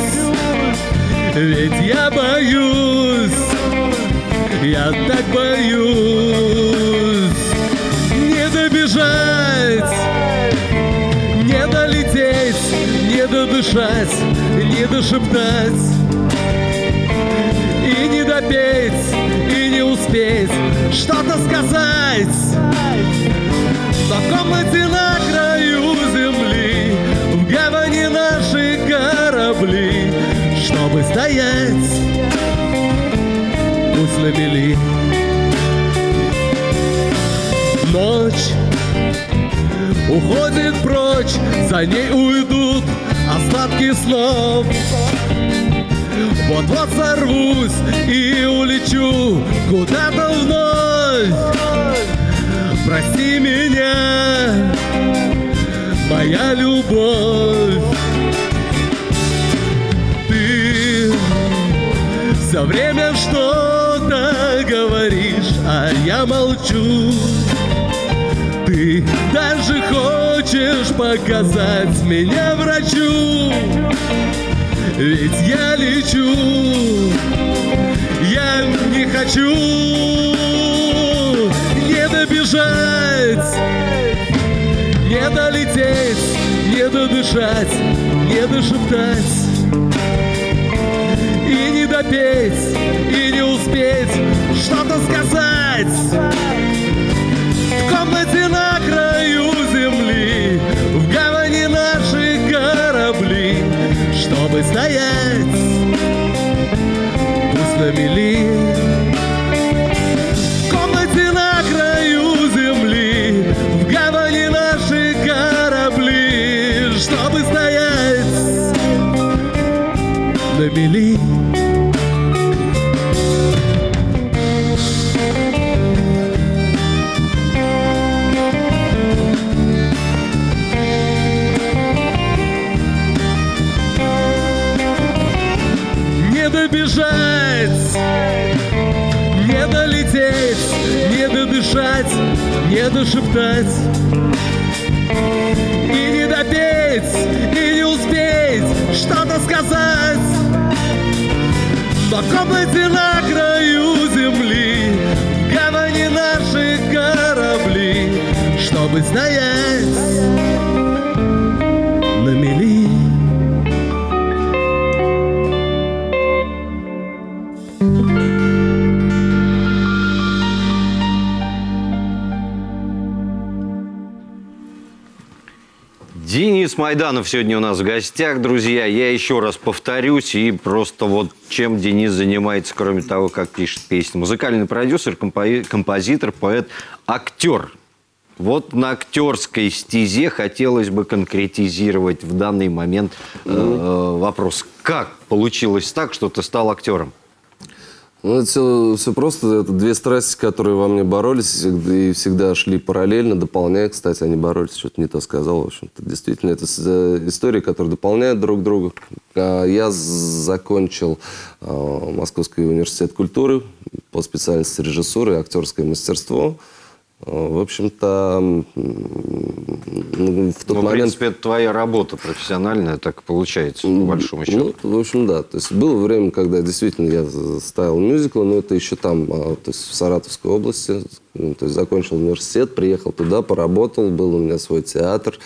Ведь я боюсь, я так боюсь. Не добежать, не долететь, не додышать, не дошептать. И не допеть, и не успеть. Что-то сказать. В комнате на пусть на мели Ночь уходит прочь, за ней уйдут остатки снов. Вот-вот сорвусь и улечу куда-то вновь. Прости меня, моя любовь. Все время что-то говоришь, а я молчу. Ты даже хочешь показать меня врачу? Ведь я лечу, я не хочу. Не добежать, не долететь, не додышать, не дошептать Допеть, и не успеть что-то сказать в комнате на краю земли, в гавани наши корабли, чтобы стоять, пусть на. Не дошептать. И не допеть, и не успеть что-то сказать. Но комнате на краю земли, в гавани наши корабли, чтобы стоять Денис Майданов сегодня у нас в гостях, друзья. Я еще раз повторюсь, и просто вот чем Денис занимается, кроме того, как пишет песни. Музыкальный продюсер, компои- композитор, поэт, актер. Вот на актерской стезе хотелось бы конкретизировать в данный момент э, вопрос. Как получилось так, что ты стал актером? Ну, это все, все просто. Это две страсти, которые во мне боролись и всегда шли параллельно, дополняя. Кстати, они боролись, что-то не то сказал. В общем-то, действительно, это э, истории, которые дополняют друг друга. А, Я закончил а, Московский университет культуры по специальности режиссуры и актерское мастерство. В общем-то, в тот Ну, в момент... принципе, это твоя работа профессиональная, так получается, по большому счету. Ну, в общем, да. То есть было время, когда действительно я ставил мюзиклы, но это еще там, а, то есть в Саратовской области. Ну, То есть закончил университет, приехал туда, поработал, был у меня свой театр,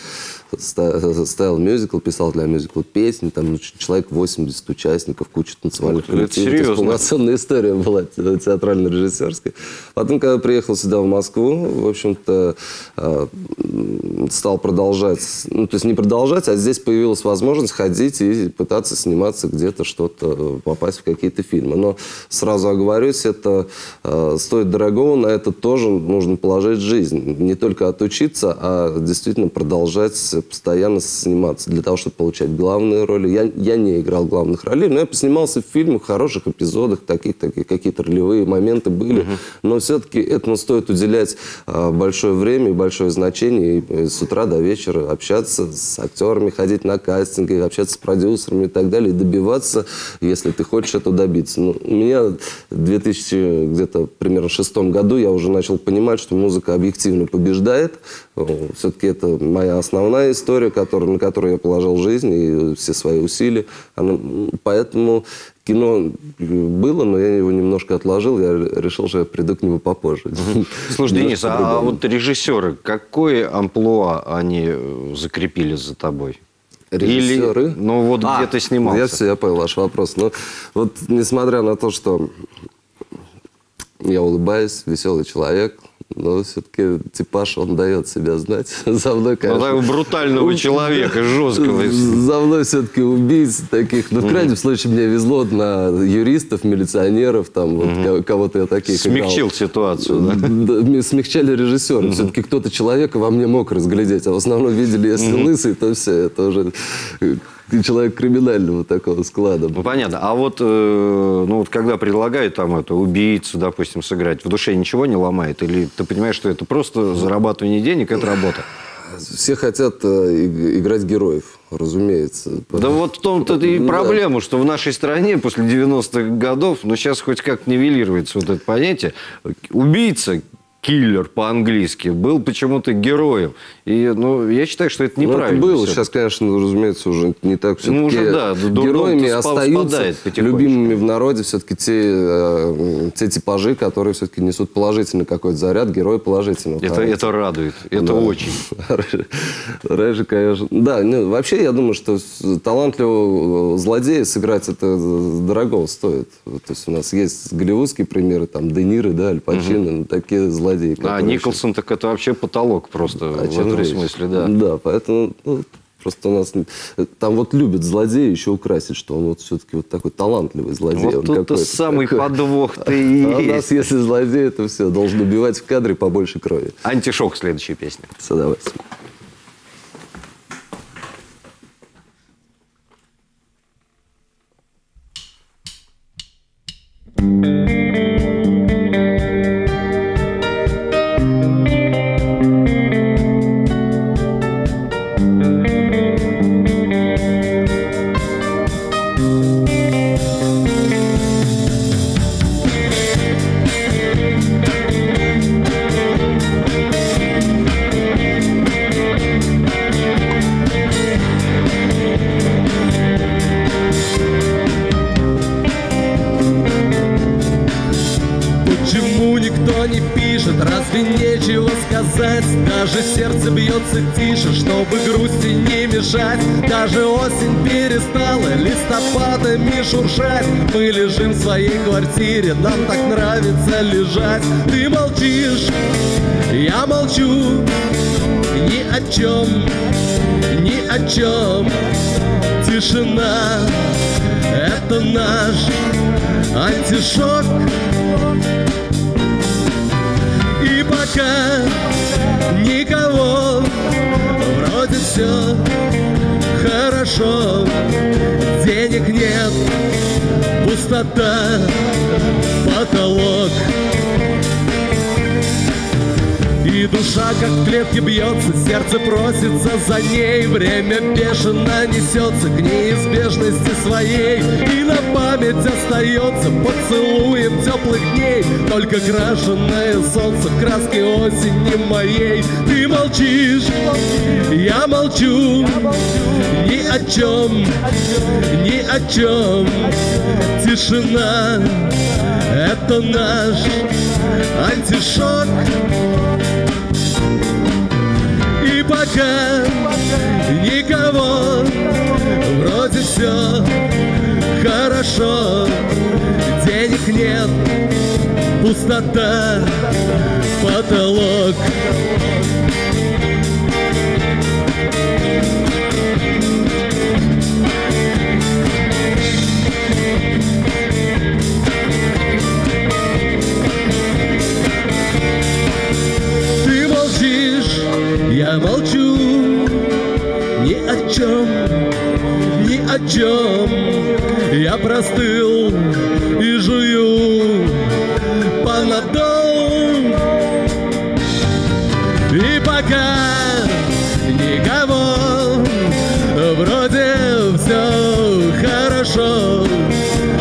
ста- ставил мюзикл, писал для мюзикла песни, там ну, человек 80 участников, куча танцевальных это коллективов. То есть серьезно. полноценная история была те- театрально-режиссерская. Потом, когда приехал сюда, в Москву, в общем-то, м, стал продолжать, ну, то есть не продолжать, а здесь появилась возможность ходить и пытаться сниматься где-то, что-то, попасть в какие-то фильмы. Но сразу оговорюсь, это э, стоит дорогого, на это тоже нужно положить жизнь. Не только отучиться, а действительно продолжать постоянно сниматься для того, чтобы получать главные роли. Я, я не играл главных ролей, но я поснимался в фильмах, хороших эпизодах, таких, таких какие-то ролевые моменты были. Но все-таки этому стоит уделять а, большое время и большое значение. И, и с утра до вечера общаться с актерами, ходить на кастинги, общаться с продюсерами и так далее, и добиваться, если ты хочешь этого добиться. Ну, у меня в 2000 где-то примерно шестом году я уже начал понимать, что музыка объективно побеждает. Все-таки это моя основная история, который, на которую я положил жизнь и все свои усилия. Она, поэтому кино было, но я его немножко отложил. Я решил, что я приду к нему попозже. Слушай, Денис, а вот режиссеры, какое амплуа они э, закрепили за тобой? Режиссеры? Или, ну вот А, где ты снимался? Я все, я понял ваш вопрос. Но вот несмотря на то, что я улыбаюсь, веселый человек, но все-таки типаж, он дает себя знать. За мной, Ну, конечно... такого брутального человека, жесткого. За мной все-таки убийц таких. Ну, в крайнем случае, мне везло на юристов, милиционеров, там, вот, ко- кого-то я таких. Смягчил ситуацию, да? Смягчали режиссеры. Все-таки кто-то человека во мне мог разглядеть. А в основном видели, если лысый, то все. Это уже э, человек криминального такого склада. Ну, понятно. А вот, э, ну, вот когда предлагают там это, убийцу, допустим, сыграть, в душе ничего не ломает? Или ты понимаешь, что это просто зарабатывание денег, это работа? Все хотят э, иг- играть героев, разумеется. Да вот в том-то и Ну да. проблема, что в нашей стране после 90-х годов, ну, сейчас хоть как нивелируется вот это понятие, убийца, киллер по-английски, был почему-то героем. И, ну, я считаю, что это Ну, это неправильно. было. Сейчас, конечно, ну, разумеется, уже не так все-таки. Ну, уже, да, героями остаются любимыми в народе все-таки те, э, те типажи, которые все-таки несут положительный какой-то заряд, герои положительного Это, это радует, это Да. очень. Рэжи, конечно. Да, ну, вообще, я думаю, что талантливого злодея сыграть это дорого стоит. То есть у нас есть голливудские примеры, там, Де Ниро, да, Аль Пачино, ну, такие злодеи. А которые Николсон, так это вообще потолок просто О в этом речь? смысле, да. Да, поэтому ну, просто у нас... Там вот любят злодея еще украсить, что он вот все-таки вот такой талантливый злодей. Вот тут-то самый такой. подвох-то и А у нас, есть. если злодей, то все, должен убивать в кадре побольше крови. Антишок следующая песня. С удовольствием. Почему сказать? Даже сердце бьется тише, чтобы грусти не мешать. Даже осень перестала листопадами шуршать. Мы лежим в своей квартире, нам так нравится лежать. Ты молчишь, я молчу, ни о чем, ни о чем Тишина, это наш антишок. И пока никого. Вроде все хорошо. Денег нет, пустота, потолок душа, как в клетке бьется, сердце просится за ней. Время бешено несется к неизбежности своей. И на память остается поцелуем теплых дней. Только крашенное солнце в краске осени моей. Ты молчишь, я молчу Ни о чем, ни о чем Тишина, это наш антишок пока никого. Вроде все хорошо Денег нет, пустота, потолок ни о чем Я простыл и жую панадол И пока никого Вроде все хорошо.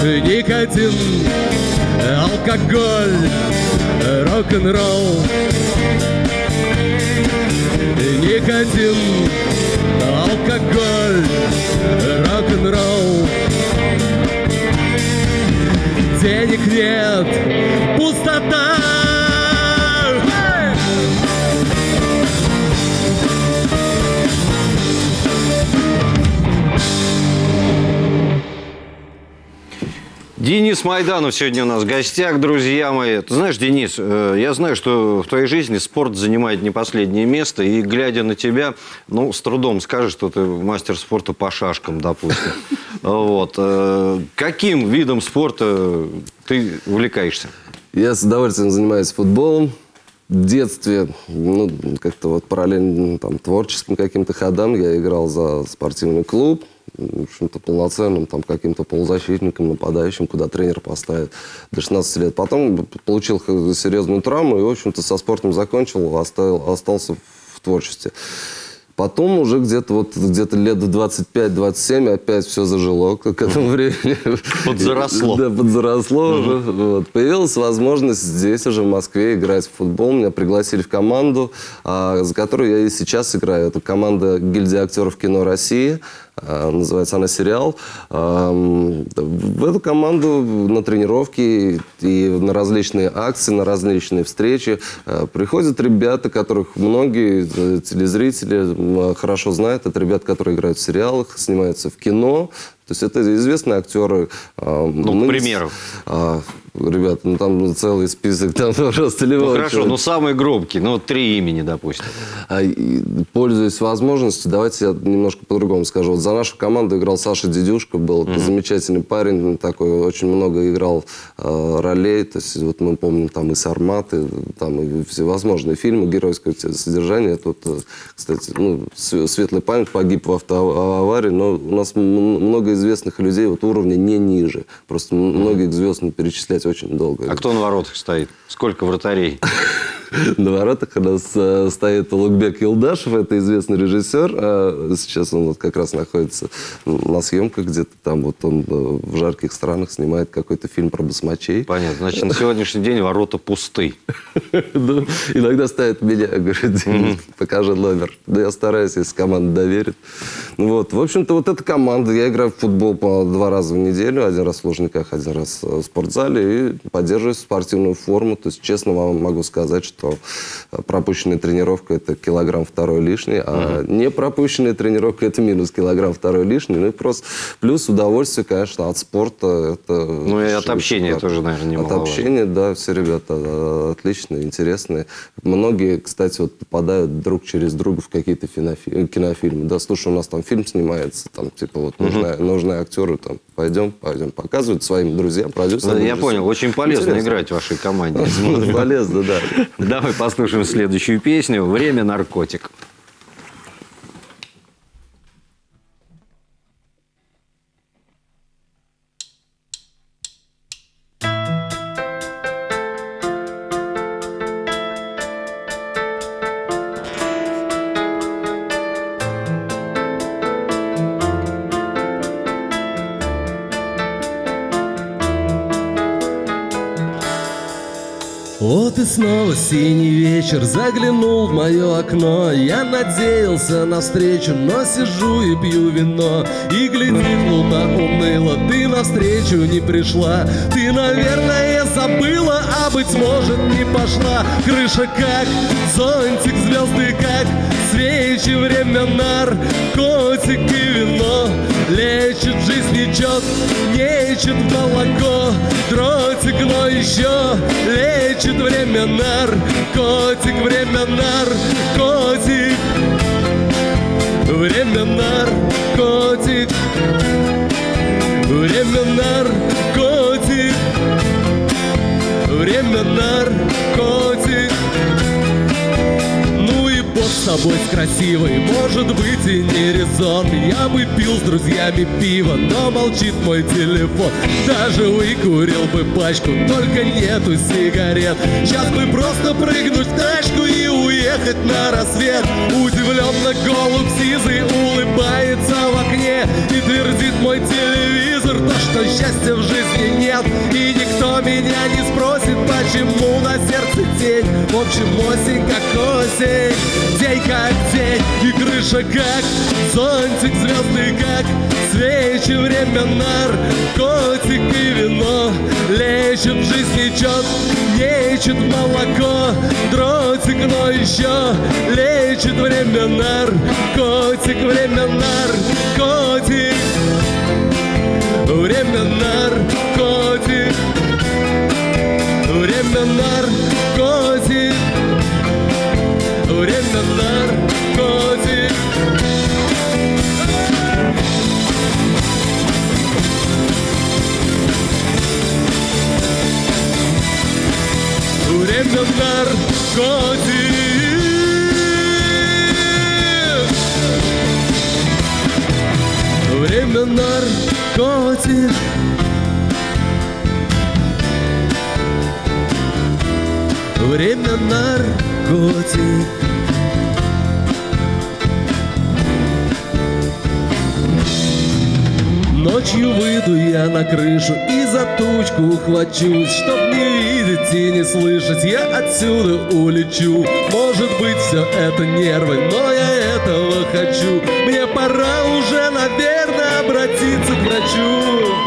Никотин, алкоголь, рок-н-ролл. Никотин, алкоголь, рок-н-ролл. Денег нет, пустота Денис Майданов сегодня у нас в гостях, друзья мои. Ты знаешь, Денис, э, я знаю, что в твоей жизни спорт занимает не последнее место, и глядя на тебя, ну, с трудом скажешь, что ты мастер спорта по шашкам, допустим. Вот. э, Каким видом спорта ты увлекаешься? Я с удовольствием занимаюсь футболом. В детстве, ну, как-то вот параллельно там, творческим каким-то ходам я играл за спортивный клуб. В общем-то, полноценным там каким-то полузащитником, нападающим, куда тренер поставит до 16 лет. Потом получил серьезную травму и, в общем-то, со спортом закончил, оставил, остался в творчестве. Потом уже где-то вот где-то лет в 25-27 опять все зажило к этому времени. Подзаросло. Да, подзаросло уже. Вот. Появилась возможность здесь уже в Москве играть в футбол. Меня пригласили в команду, а, за которую я и сейчас играю. Это команда гильдии актеров кино России. А, Называется она «Сериал». А, м, В эту команду на тренировки и на различные акции, на различные встречи а, приходят ребята, которых многие э, телезрители хорошо знают. Это ребята, которые играют в сериалах, снимаются в кино. То есть это известные актеры. а, Ну, к мы- примеру. а, Ребята, ну там целый список, там просто Ну, хорошо, человек. ну самый громкий, ну, три имени, допустим. А, и, Пользуясь возможностью, давайте я немножко по-другому скажу. Вот за нашу команду играл Саша Дедюшка, был замечательный парень, такой очень много играл э, ролей. То есть вот мы помним там и Сарматы, там и всевозможные фильмы геройского содержания. Тут, э, кстати, ну, с- светлая память погиб в автоаварии, но у нас много известных людей вот уровня не ниже. Просто многих звезд перечислять очень долго. А кто на воротах стоит? Сколько вратарей? На воротах у нас э, стоит Лукбек Илдашев, это известный режиссер. А сейчас он вот как раз находится на съемках где-то там. Вот он э, в жарких странах снимает какой-то фильм про басмачей. Понятно. Значит, на сегодняшний день ворота пусты. Да, Иногда ставит меня, говорит, «Денис, покажи номер. Да я стараюсь, если команда доверит. Ну Вот. В общем-то, вот эта команда. Я играю в футбол по два раза в неделю. Один раз в Лужниках, один раз э, в спортзале. И поддерживаю спортивную форму. То есть, честно вам могу сказать, что э, пропущенная тренировка – это килограмм второй лишний, а не пропущенная тренировка – это минус килограмм второй лишний. Ну и просто плюс удовольствие, конечно, от спорта. Это Ну и от общения шикарно. тоже, наверное, От немаловажно. общения, да, все ребята э, отличные, интересные. Многие, кстати, вот попадают друг через друга в какие-то э, кинофильмы. Да, слушай, у нас там фильм снимается, там, типа, вот, нужны, нужны актеры, там, пойдем, пойдем. Показывают своим друзьям, продюсерам. Ну, Я понял, очень полезно Интересно. играть в вашей команде. Полезно, да. Давай послушаем следующую песню «Время наркотик». Синий вечер заглянул в мое окно. Я надеялся на встречу, но сижу и пью вино. И глядит луна уныло, ты навстречу не пришла. Ты, наверное, забыла, а быть может не пошла. Крыша как зонтик, звезды как свечи Время нар, котик и вино Лечит жизнь, нечет, нечет молоко Дротик, но еще. Лечит время нар Котик, время нар, котик. Время нар, котик. Время нар, котик. Время нар, с тобой с красивой. Может быть и не резон. Я бы пил с друзьями пиво Но молчит мой телефон. Даже выкурил бы пачку Только нету сигарет. Сейчас бы просто прыгнуть в тачку И уехать на рассвет. Удивленно голубь сизый Улыбается в окне И твердит мой телевизор То, что счастья в жизни нет И никто меня не спросит Почему на сердце тень? В общем осень как осень День как день И крыша как зонтик Звезды как свечи. Время нар Котик и вино Лечит жизнь нечет Лечит молоко Дротик, но еще Лечит время нар. Котик, время нар Котик. Время наркотик Время наркотик Время наркотик Время наркотик Время наркотик. Время наркотик. Ночью выйду я на крышу и за тучку ухвачусь Чтоб не видеть и не слышать, я отсюда улечу. Может быть все это нервы, но я этого хочу. Мне пора уже, наверное, обратиться к врачу.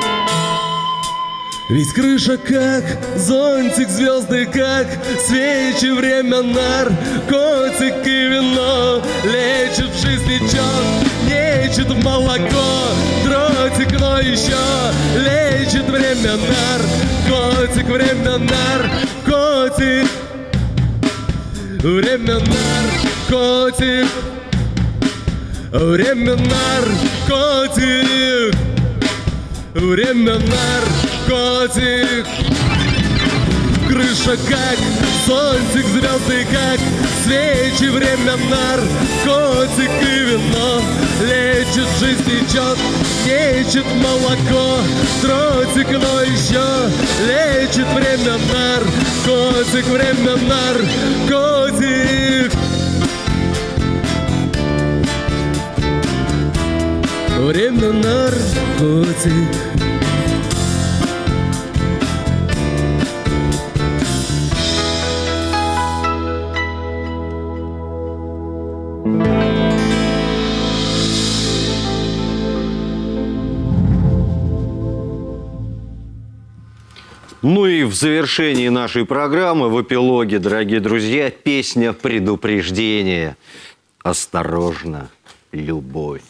Ведь крыша как зонтик, звезды как свечи, время нар, котик и вино Лечит в жизни чет, лечит молоко. Дротик, но еще лечит время нар, котик, время нар, котик. Время наркотик Время наркотик Время наркотик Крыша как зонтик, звезды как свечи Время наркотик и вино. Лечит жизнь течет, лечит молоко. Дротик, но еще лечит время наркотик Время наркотик Время наркотик Ну и в завершении нашей программы, в эпилоге, дорогие друзья, песня предупреждения. Осторожно, любовь.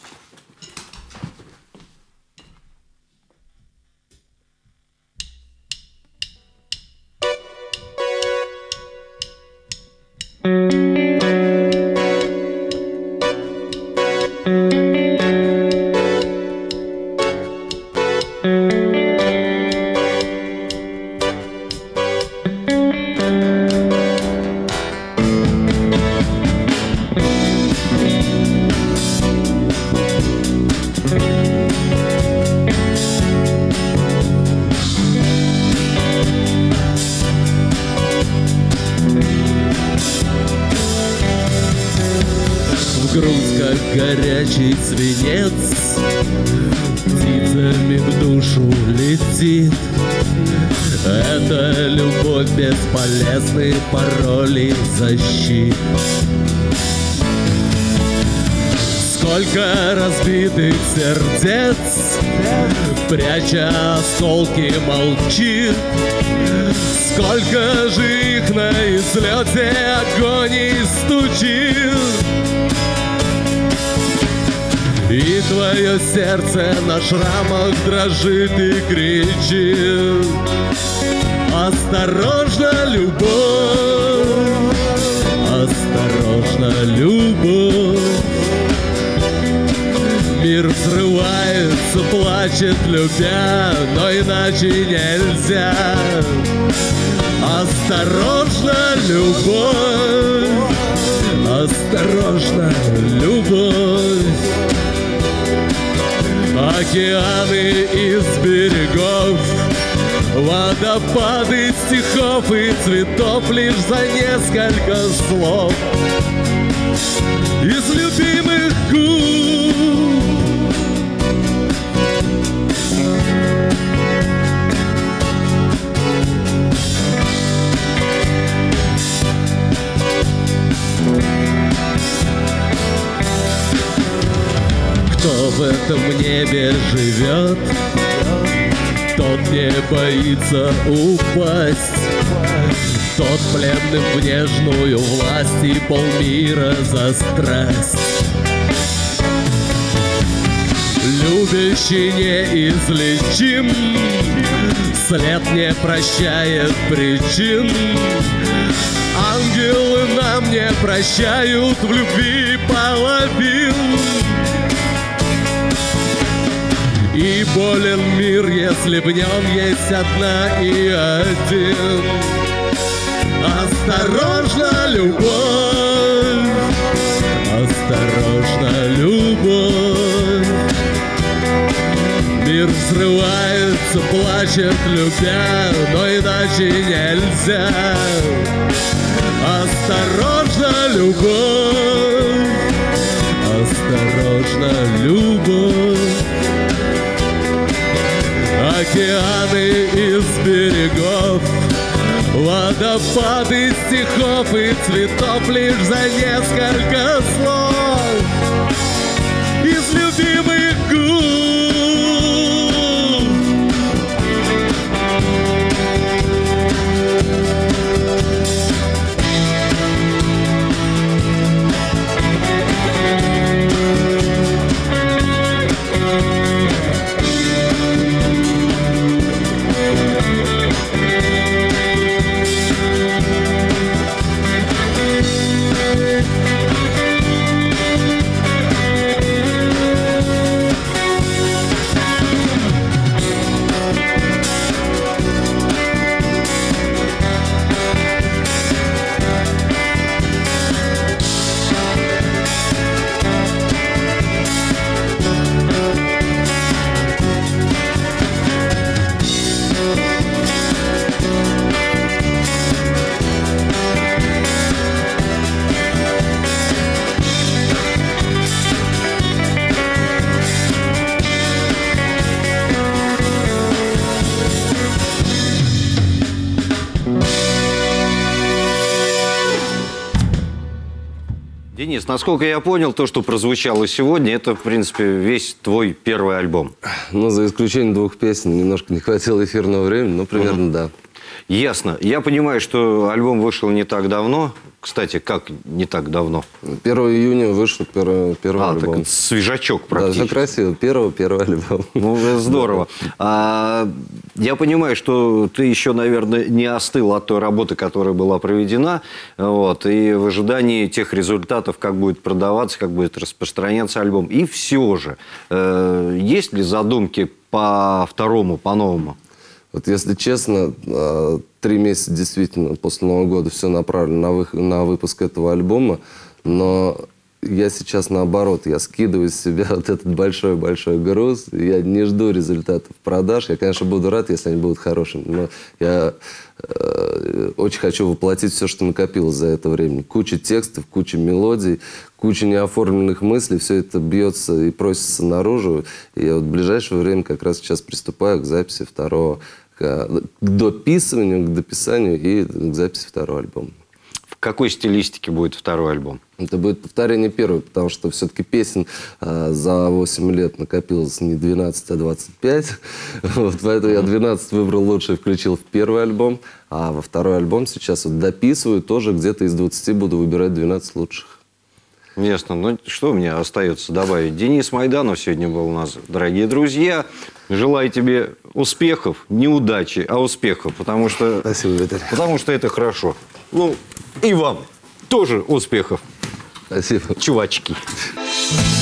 В пароли защит Сколько разбитых сердец Пряча осколки молчит. Сколько же их на излете агонии стучит. И твое сердце на шрамах дрожит и кричит Осторожно, любовь. Осторожно, любовь. Мир взрывается, плачет, любя, но иначе нельзя. Осторожно, любовь, Осторожно, любовь. Океаны из берегов Водопады стихов и цветов Лишь за несколько слов. Из любимых губ. Кто в этом небе живет, тот не боится упасть. Тот пленным в нежную власть и полмира за страсть. Любящий неизлечим, след не прощает причин. Ангелы нам не прощают в любви половин. И болен мир, если в нем есть одна и один. Осторожно, любовь, осторожно, любовь. Мир взрывается, плачет, любя, но иначе нельзя. Осторожно, любовь, осторожно, любовь. Океаны из берегов Водопады стихов и цветов Лишь за несколько слов Денис, насколько я понял, то, что прозвучало сегодня, это, в принципе, весь твой первый альбом. Ну, за исключением двух песен, немножко не хватило эфирного времени, но примерно да. Ясно. Я понимаю, что альбом вышел не так давно. Кстати, как не так давно? 1 июня вышел первый, первый А, альбом. так свежачок да, практически. все красиво. Первый, первый альбом. Ну, здорово. А, я понимаю, что ты еще, наверное, не остыл от той работы, которая была проведена. Вот, и в ожидании тех результатов, как будет продаваться, как будет распространяться альбом. И все же, э, есть ли задумки по второму, по новому? Вот если честно, э, три месяца действительно после Нового года все направлено на, вых- на выпуск этого альбома, но я сейчас наоборот, я скидываю с себя вот этот большой-большой груз, я не жду результатов продаж, я, конечно, буду рад, если они будут хорошими, но я э, очень хочу воплотить все, что накопилось за это время. Куча текстов, куча мелодий, куча неоформленных мыслей, все это бьется и просится наружу. И я вот в ближайшее время как раз сейчас приступаю к записи второго, к, дописыванию, к дописанию и к записи второго альбома. В какой стилистике будет второй альбом? Это будет повторение первого, потому что все-таки песен э, за 8 лет накопилось не 12, а 25. Вот, поэтому я 12 выбрал лучшее, включил в первый альбом. А во второй альбом сейчас вот дописываю, тоже где-то из 20 буду выбирать 12 лучших. Ясно. Ну, что мне остается добавить? Денис Майданов сегодня был у нас, дорогие друзья. Желаю тебе успехов, не удачи, а успехов, потому что, Спасибо, Виталий. потому что это хорошо. Ну, и вам тоже успехов, Спасибо. чувачки. Thank